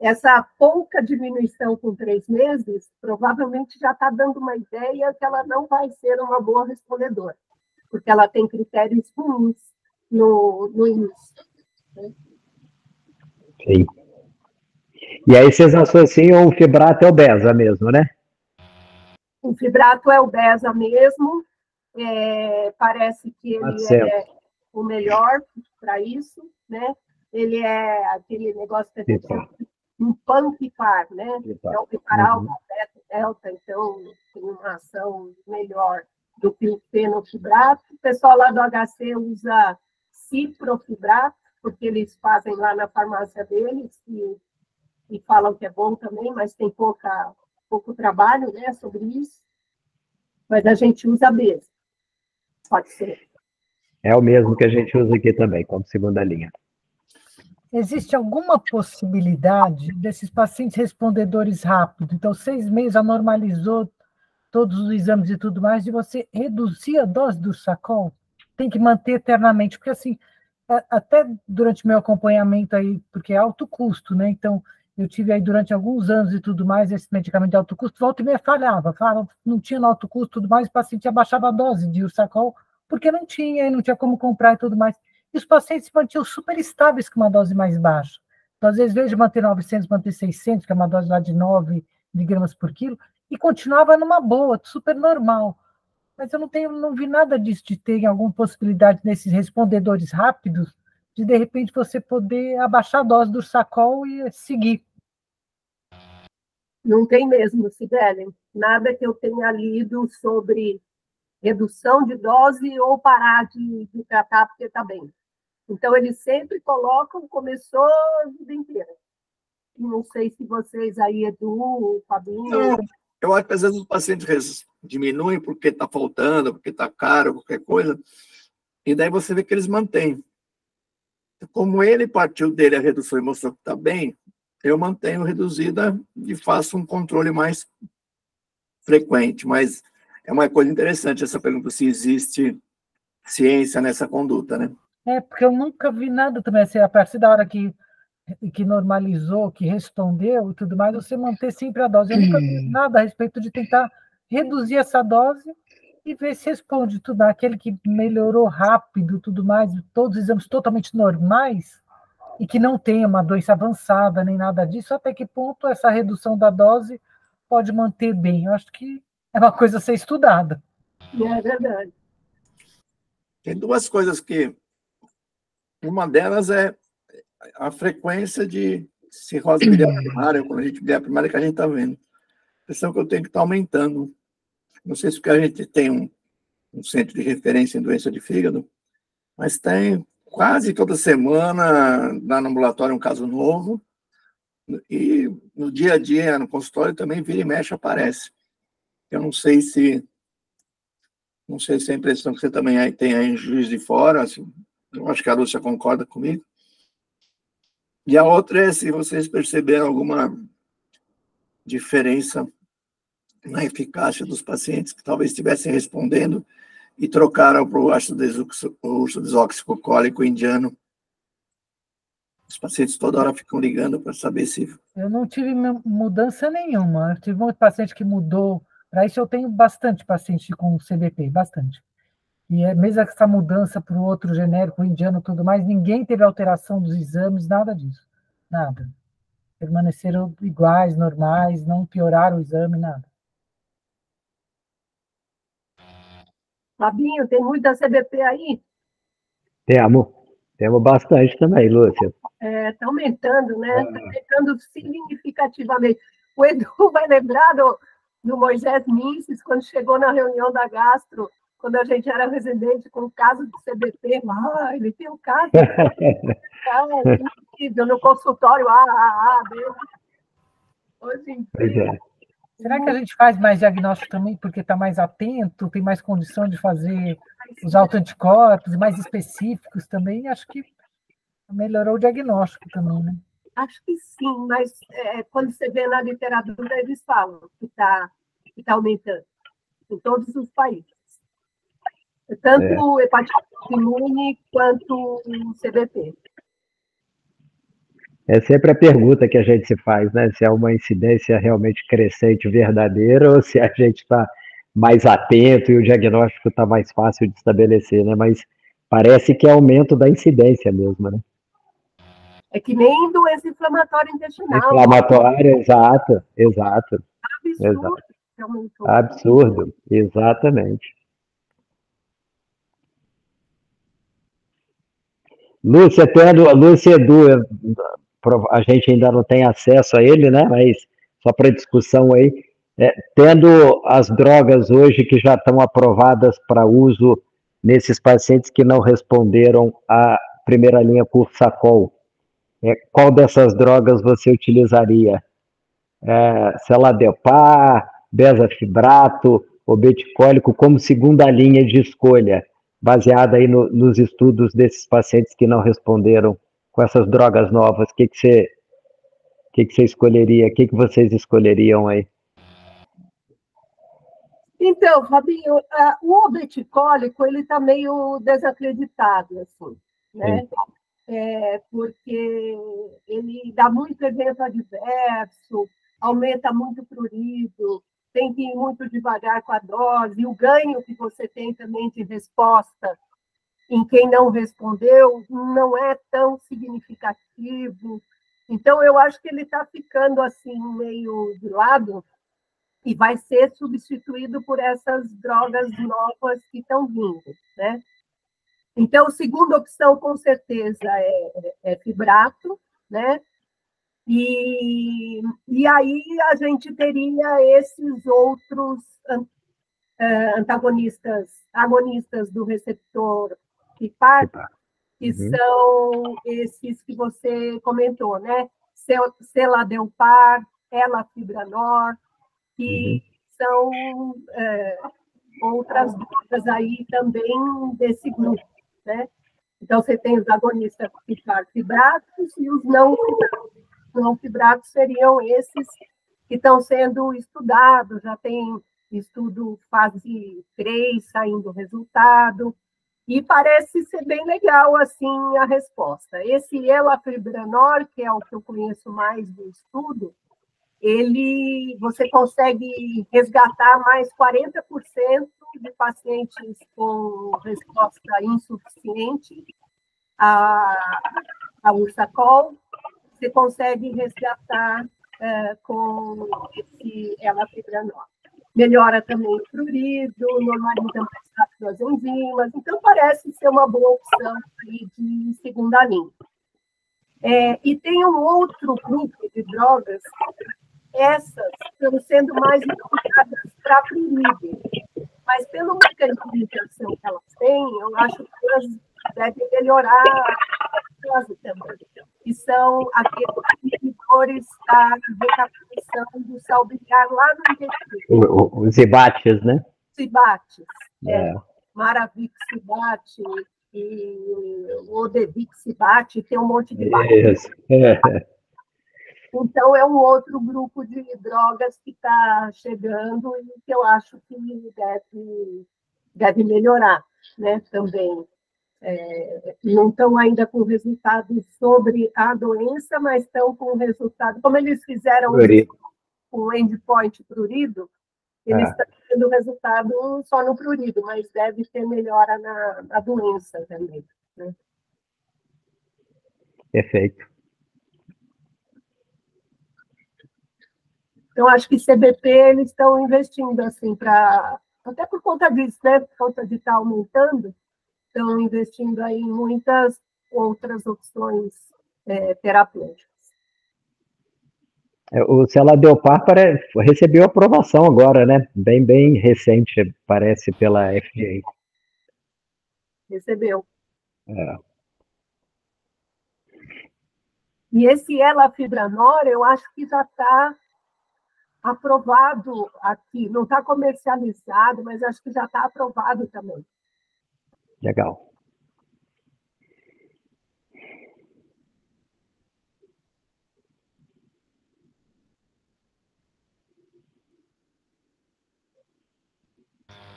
S1: essa pouca diminuição com três meses, provavelmente já está dando uma ideia que ela não vai ser uma boa respondedora, porque ela tem critérios ruins no, no início. Né?
S9: Sim. E aí vocês associam o fibrato ao BESA mesmo, né?
S1: O fibrato é o BESA mesmo. É, parece que ele ah, é o melhor para isso, né? Ele é aquele negócio que a gente chama um pampipar, né? É o piparal uhum. beta, delta, então tem uma ação melhor do que o fenofibrato. O pessoal lá do HC usa ciprofibrato, porque eles fazem lá na farmácia deles e, e falam que é bom também, mas tem pouca, pouco trabalho né, sobre isso. Mas a gente usa mesmo. Pode ser.
S9: É o mesmo que a gente usa aqui também, como segunda linha.
S8: Existe alguma possibilidade desses pacientes respondedores rápidos? Então, seis meses já normalizou todos os exames e tudo mais, de você reduzir a dose do sacol? Tem que manter eternamente, porque assim, até durante meu acompanhamento aí, porque é alto custo, né? Então, eu tive aí durante alguns anos e tudo mais esse medicamento de alto custo, volta e meia falhava, falava, não tinha no alto custo tudo mais, o paciente abaixava a dose de ursacol, porque não tinha, não tinha como comprar e tudo mais. E os pacientes mantinham super estáveis com uma dose mais baixa. Então, às vezes, vejo manter 900, manter 600, que é uma dose lá de 9 miligramas por quilo, e continuava numa boa, super normal mas eu não tenho, não vi nada disso de ter alguma possibilidade nesses respondedores rápidos de de repente você poder abaixar a dose do sacol e seguir.
S1: Não tem mesmo, Sibeli. Nada que eu tenha lido sobre redução de dose ou parar de, de tratar porque está bem. Então, eles sempre colocam, começou a vida inteira. Não sei se vocês aí, Edu, Fabinho...
S4: eu acho que às vezes os pacientes diminuem porque está faltando, porque está caro, qualquer coisa, e daí você vê que eles mantêm. Como ele partiu dele a redução e mostrou que está bem, eu mantenho reduzida e faço um controle mais frequente. Mas é uma coisa interessante essa pergunta se existe ciência nessa conduta, né?
S8: É, porque eu nunca vi nada também, assim, a partir da hora que, que normalizou, que respondeu e tudo mais, você manter sempre a dose. Eu nunca vi nada a respeito de tentar reduzir essa dose e ver se responde tudo. Aquele que melhorou rápido tudo mais, todos os exames totalmente normais, e que não tenha uma doença avançada nem nada disso, até que ponto essa redução da dose pode manter bem? Eu acho que é uma coisa a ser estudada.
S1: É verdade.
S4: Tem duas coisas que. Uma delas é a frequência de cirrose biliar primária, quando a gente biliar primária que a gente está vendo. A impressão que eu tenho que estar tá aumentando. Não sei se porque a gente tem um, um centro de referência em doença de fígado, mas tem quase toda semana lá no ambulatório um caso novo. E no dia a dia, no consultório, também vira e mexe aparece. Eu não sei se. Não sei se é a impressão que você também tem aí em Juiz de Fora, assim, eu acho que a Lúcia concorda comigo. E a outra é se vocês perceberam alguma diferença na eficácia dos pacientes que talvez estivessem respondendo e trocaram para o ácido desoxicocólico indiano. Os pacientes toda hora ficam ligando para saber se.
S8: Eu não tive mudança nenhuma. Eu tive um paciente que mudou. Para isso, eu tenho bastante paciente com CBP, bastante. E é, mesmo essa mudança para o outro genérico, indiano e tudo mais, ninguém teve alteração dos exames, nada disso. Nada. Permaneceram iguais, normais, não pioraram o exame, nada.
S1: Fabinho, tem muita CBP aí?
S9: Temos. Temos bastante também, Lúcia.
S1: Está é, tá aumentando, né? Está é. aumentando significativamente. O Edu vai lembrar do, do Moisés Minces, quando chegou na reunião da Gastro, quando a gente era residente com o caso do CBP. Ah, ele tem um caso. ah, incrível, no consultório AAA dele. Hoje,
S8: pois é. Será que a gente faz mais diagnóstico também porque está mais atento, tem mais condição de fazer os autoanticorpos mais específicos também? Acho que melhorou o diagnóstico também, né?
S1: Acho que sim, mas é, quando você vê na literatura, eles falam que está que tá aumentando em todos os países. Tanto é. hepatite imune quanto o CBP.
S9: É sempre a pergunta que a gente se faz, né? Se é uma incidência realmente crescente, verdadeira, ou se a gente está mais atento e o diagnóstico está mais fácil de estabelecer, né? Mas parece que é aumento da incidência mesmo, né?
S1: É que nem doença inflamatória intestinal.
S9: Inflamatória, exato, exato. Absurdo. Exato. Absurdo, exatamente. Lúcia, tendo, Lúcia Edu, a gente ainda não tem acesso a ele, né? Mas só para discussão aí, é, tendo as drogas hoje que já estão aprovadas para uso nesses pacientes que não responderam à primeira linha Cursacol, é, qual dessas drogas você utilizaria? É, Celadepar, bezafibrato, obeticólico como segunda linha de escolha, baseada aí no, nos estudos desses pacientes que não responderam com essas drogas novas, o que, que você que, que você escolheria? O que, que vocês escolheriam aí?
S1: Então, Fabinho, o obeticólico ele está meio desacreditado, assim, né? É, porque ele dá muito evento adverso, aumenta muito o prurido, tem que ir muito devagar com a dose, o ganho que você tem também de resposta em quem não respondeu não é tão significativo. Então, eu acho que ele está ficando assim, meio de lado, e vai ser substituído por essas drogas novas que estão vindo, né? Então, segunda opção, com certeza, é, é fibrato, né? E, e aí a gente teria esses outros eh, antagonistas, agonistas do receptor PIPAR, que uhum. são esses que você comentou, né? Celadelpar, Elafibranor, que são é, outras drogas aí também desse grupo, né? Então, você tem os agonistas fibratos e os não fibratos. Os não fibratos seriam esses que estão sendo estudados, já tem estudo fase 3 saindo resultado, e parece ser bem legal assim a resposta. Esse elafibranor, que é o que eu conheço mais do estudo, ele você consegue resgatar mais 40% de pacientes com resposta insuficiente a, a Ursacol, você consegue resgatar é, com esse elafibranor. Melhora também o prurido, normaliza das enzimas, então parece ser uma boa opção de segunda linha. É, e tem um outro grupo de drogas essas estão sendo mais utilizadas para prurido. Mas pelo mecanismo de ação que elas têm, eu acho que elas devem melhorar a também, que são aqueles inibidores da recaptação do sal biliar lá no intestino.
S9: Os ibates, né?
S1: Zibates, é. é. Maravix Cibate e o Odevix Cibate, tem um monte de
S9: Isso. É.
S1: Então, é um outro grupo de drogas que está chegando e que eu acho que deve, deve melhorar né, também. É, não estão ainda com resultados sobre a doença, mas estão com resultado, como eles fizeram com o endpoint prurido, eles é. estão tendo resultado só no prurido, mas deve ter melhora na, na doença também. Né?
S9: Perfeito.
S1: Então, acho que CBP eles estão investindo assim para até por conta disso, né? Por conta de estar tá aumentando, estão investindo aí em muitas outras opções é, terapêuticas.
S9: É, o Celadopar recebeu aprovação agora, né? Bem, bem recente, parece, pela FDA.
S1: Recebeu. É. E esse elafibranor, eu acho que já está aprovado aqui, não está comercializado, mas acho que já está aprovado também.
S9: Legal.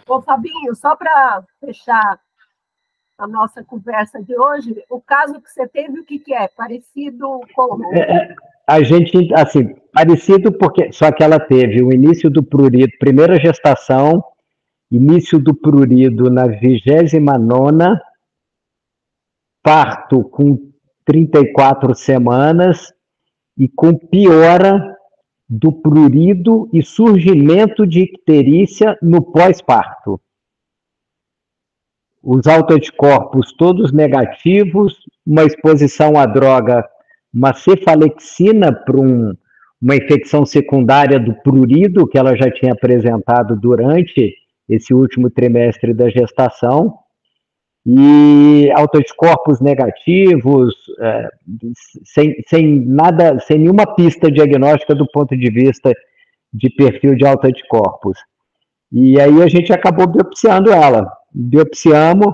S1: Ô, Fabinho, só para fechar a nossa conversa de hoje, o caso que você teve, o que, que é? Parecido com.
S9: É, é a gente, assim, parecido porque. Só que ela teve o início do prurido, primeira gestação, início do prurido na 29, parto com 34 semanas e com piora do prurido e surgimento de icterícia no pós-parto. Os autoanticorpos todos negativos, uma exposição à droga uma cefalexina para um, uma infecção secundária do prurido, que ela já tinha apresentado durante esse último trimestre da gestação, e autoanticorpos negativos, é, sem, sem nada, sem nenhuma pista diagnóstica do ponto de vista de perfil de autoanticorpos. E aí a gente acabou biopsiando ela. Biopsiamos,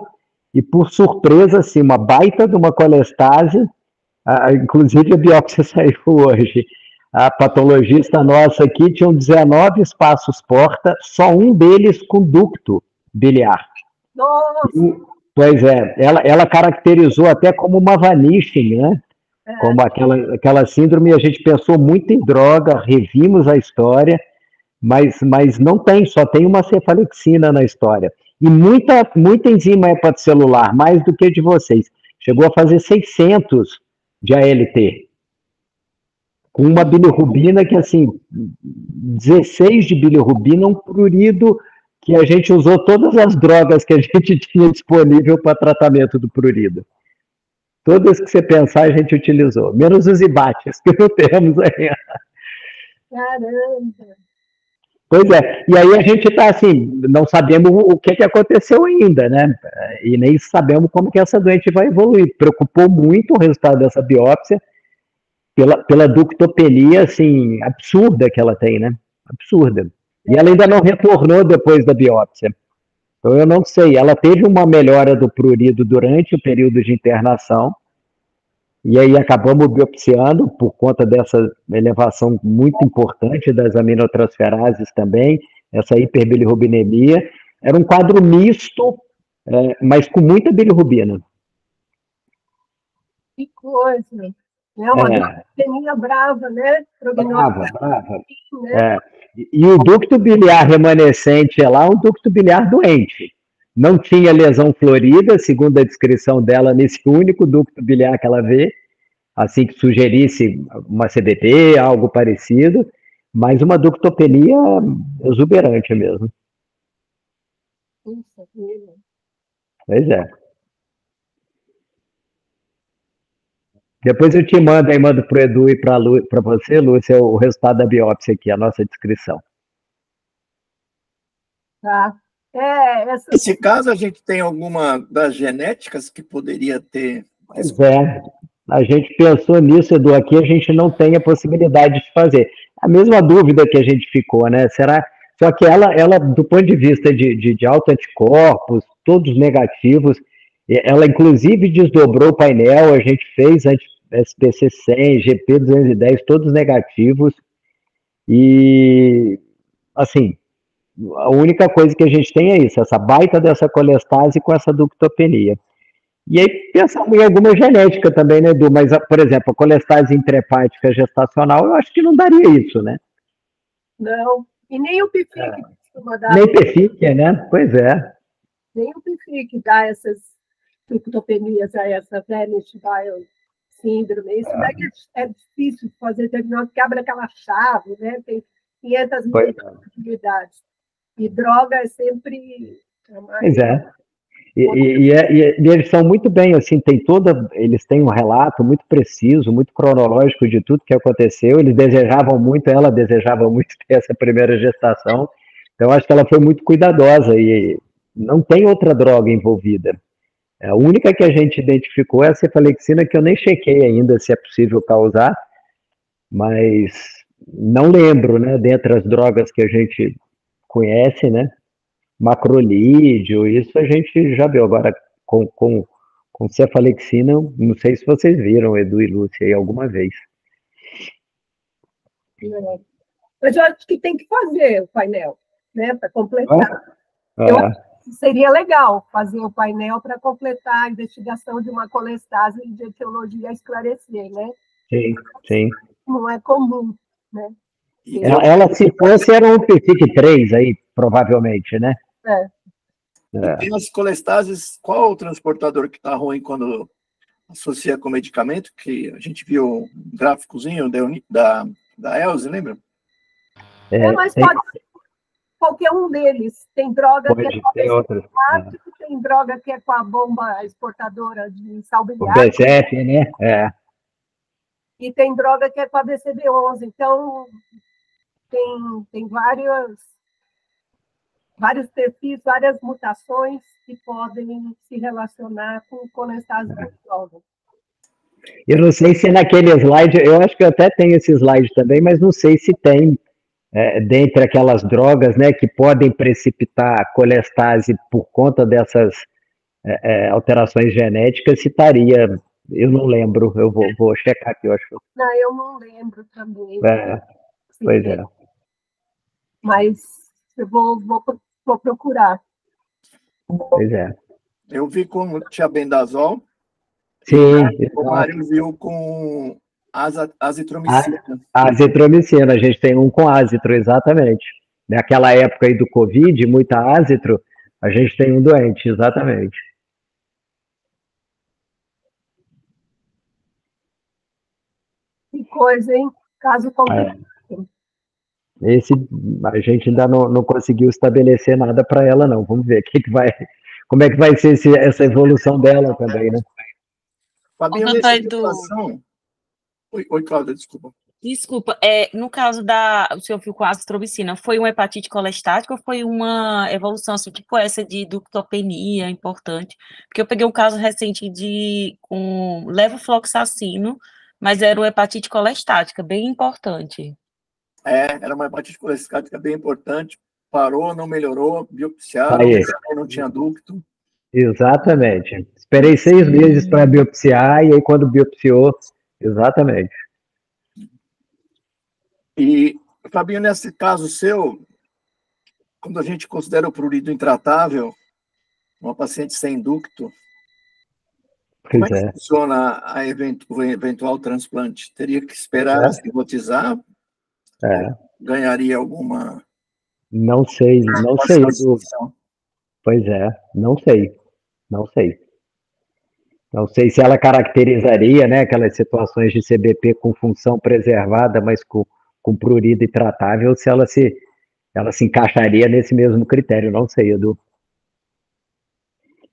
S9: e por surpresa, assim, uma baita de uma colestase, ah, inclusive a biópsia saiu hoje. A patologista nossa aqui tinha 19 espaços porta, só um deles com ducto biliar.
S1: Nossa!
S9: E, pois é, ela, ela caracterizou até como uma vanishing, né? É. Como aquela, aquela síndrome, a gente pensou muito em droga, revimos a história, mas, mas não tem, só tem uma cefalexina na história. E muita, muita enzima hepatocelular, mais do que de vocês. Chegou a fazer 600 de ALT. Com uma bilirrubina que, assim, 16 de bilirrubina, um prurido que a gente usou todas as drogas que a gente tinha disponível para tratamento do prurido. Todas que você pensar, a gente utilizou, menos os ibates, que não temos ainda.
S1: Caramba!
S9: Pois é, e aí a gente está assim, não sabemos o que, que aconteceu ainda, né? E nem sabemos como que essa doente vai evoluir. Preocupou muito o resultado dessa biópsia pela, pela ductopenia, assim, absurda que ela tem, né? Absurda. E ela ainda não retornou depois da biópsia. Então, eu não sei. Ela teve uma melhora do prurido durante o período de internação, e aí acabamos biopsiando por conta dessa elevação muito importante das aminotransferases também, essa hiperbilirrubinemia. Era um quadro misto, é, mas com muita bilirrubina.
S1: Que coisa! É uma é. brava, né?
S9: Brava, brava. Né? É. E o ducto biliar remanescente é lá um ducto biliar doente. Não tinha lesão florida, segundo a descrição dela, nesse único ducto biliar que ela vê, assim que sugerisse uma CDP, algo parecido, mas uma ductopenia exuberante mesmo. Pois é. Depois eu te mando aí, mando para o Edu e para você, Lúcia, o resultado da biópsia aqui, a nossa descrição.
S1: Tá. É, essa...
S4: Nesse caso, a gente tem alguma das genéticas que poderia ter.
S9: Pois é, a gente pensou nisso, Edu, aqui a gente não tem a possibilidade de fazer. A mesma dúvida que a gente ficou, né? Será. Só que ela, ela do ponto de vista de, de, de autoanticorpos, todos negativos, ela inclusive desdobrou o painel, a gente fez SPC 100, GP 210, todos negativos. E, assim, a única coisa que a gente tem é isso, essa baita dessa colestase com essa ductopenia. E aí pensamos em alguma genética também, né, Edu? Mas, por exemplo, a colestase intrahepática gestacional, eu acho que não daria isso, né?
S1: Não, e nem o PFIC
S9: é. costuma dar. Nem PFIC, né? Pois é.
S1: Nem o PFIC dá essas ductopenias, essa Venice Bio síndrome. Isso daí é, é difícil de fazer diagnóstico, que abre aquela chave, né? Tem 500 mil possibilidades. E droga é sempre.
S9: Pois é. E, e, e, é, e, eles são muito bem, assim, tem toda, eles têm um relato muito preciso, muito cronológico de tudo que aconteceu. Eles desejavam muito, ela desejava muito ter essa primeira gestação. Então, acho que ela foi muito cuidadosa e não tem outra droga envolvida. A única que a gente identificou é a cefalexina, que eu nem chequei ainda se é possível causar, mas não lembro, né, dentre as drogas que a gente conhece, né, macrolídeo, isso a gente já viu. Agora, com, com, com cefalexina, não sei se vocês viram, Edu e Lúcia, aí alguma vez.
S1: Mas eu acho que tem que fazer o painel, né, para completar. Ah, eu acho seria legal fazer o painel para completar a investigação de uma colestase de etiologia esclarecer, né?
S9: Sim, sim.
S1: Não é comum, né?
S9: Ela, ela se fosse, era um PFIC 3 aí, provavelmente, né?
S1: É.
S4: é. Tem as colestases, qual o transportador que está ruim quando associa com medicamento? Que a gente viu um gráficozinho da, da Elze, lembra?
S1: É, é mas pode, qualquer um deles. Tem droga Pode, que é com tem, outras, é. tem droga que é com a bomba exportadora de sal
S9: biliar. O BSF, né? É.
S1: E tem droga que é com a DCB11. Então, tem, tem vários, vários perfis, várias mutações que podem se relacionar com colestase é.
S9: Eu não sei se naquele slide, eu acho que eu até tenho esse slide também, mas não sei se tem é, dentre aquelas drogas né, que podem precipitar a colestase por conta dessas é, é, alterações genéticas, citaria, eu não lembro, eu vou, vou checar aqui, eu acho.
S1: Não, eu não lembro também.
S9: É, pois é.
S1: Mas eu vou, vou, vou procurar.
S9: Pois é.
S4: Eu vi com tiabendazol.
S9: Sim.
S4: O Mário viu com azitromicina.
S9: A, azitromicina, a gente tem um com azitro, exatamente. Naquela época aí do Covid, muita azitro, a gente tem um doente, exatamente.
S1: Que coisa, hein? Caso complicado.
S9: É. Esse a gente ainda não, não conseguiu estabelecer nada para ela, não. Vamos ver que que vai, como é que vai ser esse, essa evolução dela também, né?
S4: Fabinho, nessa situação, Oi, oi Cláudia, desculpa.
S3: Desculpa, é, no caso da, o senhor viu com azitromicina, foi uma hepatite colestática ou foi uma evolução, assim, tipo essa de ductopenia importante? Porque eu peguei um caso recente de, com levofloxacino, mas era uma hepatite colestática, bem importante.
S4: É, era uma hepatite colestática bem importante. Parou, não melhorou, biopsiaram, não tinha ducto.
S9: Exatamente. Esperei seis meses para biopsiar, e aí quando biopsiou, exatamente.
S4: E, Fabinho, nesse caso seu, quando a gente considera o prurido intratável, uma paciente sem ducto, como é
S9: Pois
S4: que
S9: é.
S4: funciona a event- o eventual transplante? Teria que esperar
S9: É.
S4: se rotizar?
S9: É.
S4: Ganharia alguma
S9: Não sei, não sei? Pois é, não sei, não sei. Não sei se ela caracterizaria, né, aquelas situações de CBP com função preservada, mas com, com prurido intratável, ou se ela se, ela se encaixaria nesse mesmo critério, não sei, Edu.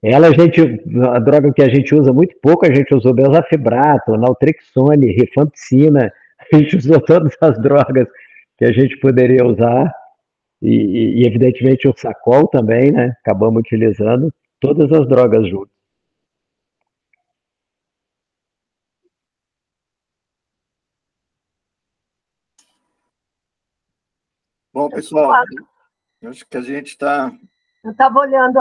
S9: Ela, a gente, a droga que a gente usa muito pouco, a gente usou bezafibrato, naltrexone, rifampicina, a gente usou todas as drogas que a gente poderia usar, e, e, e, evidentemente o sacol também, né? Acabamos utilizando todas as drogas juntas.
S4: Bom, pessoal, acho que a gente está
S1: Eu estava olhando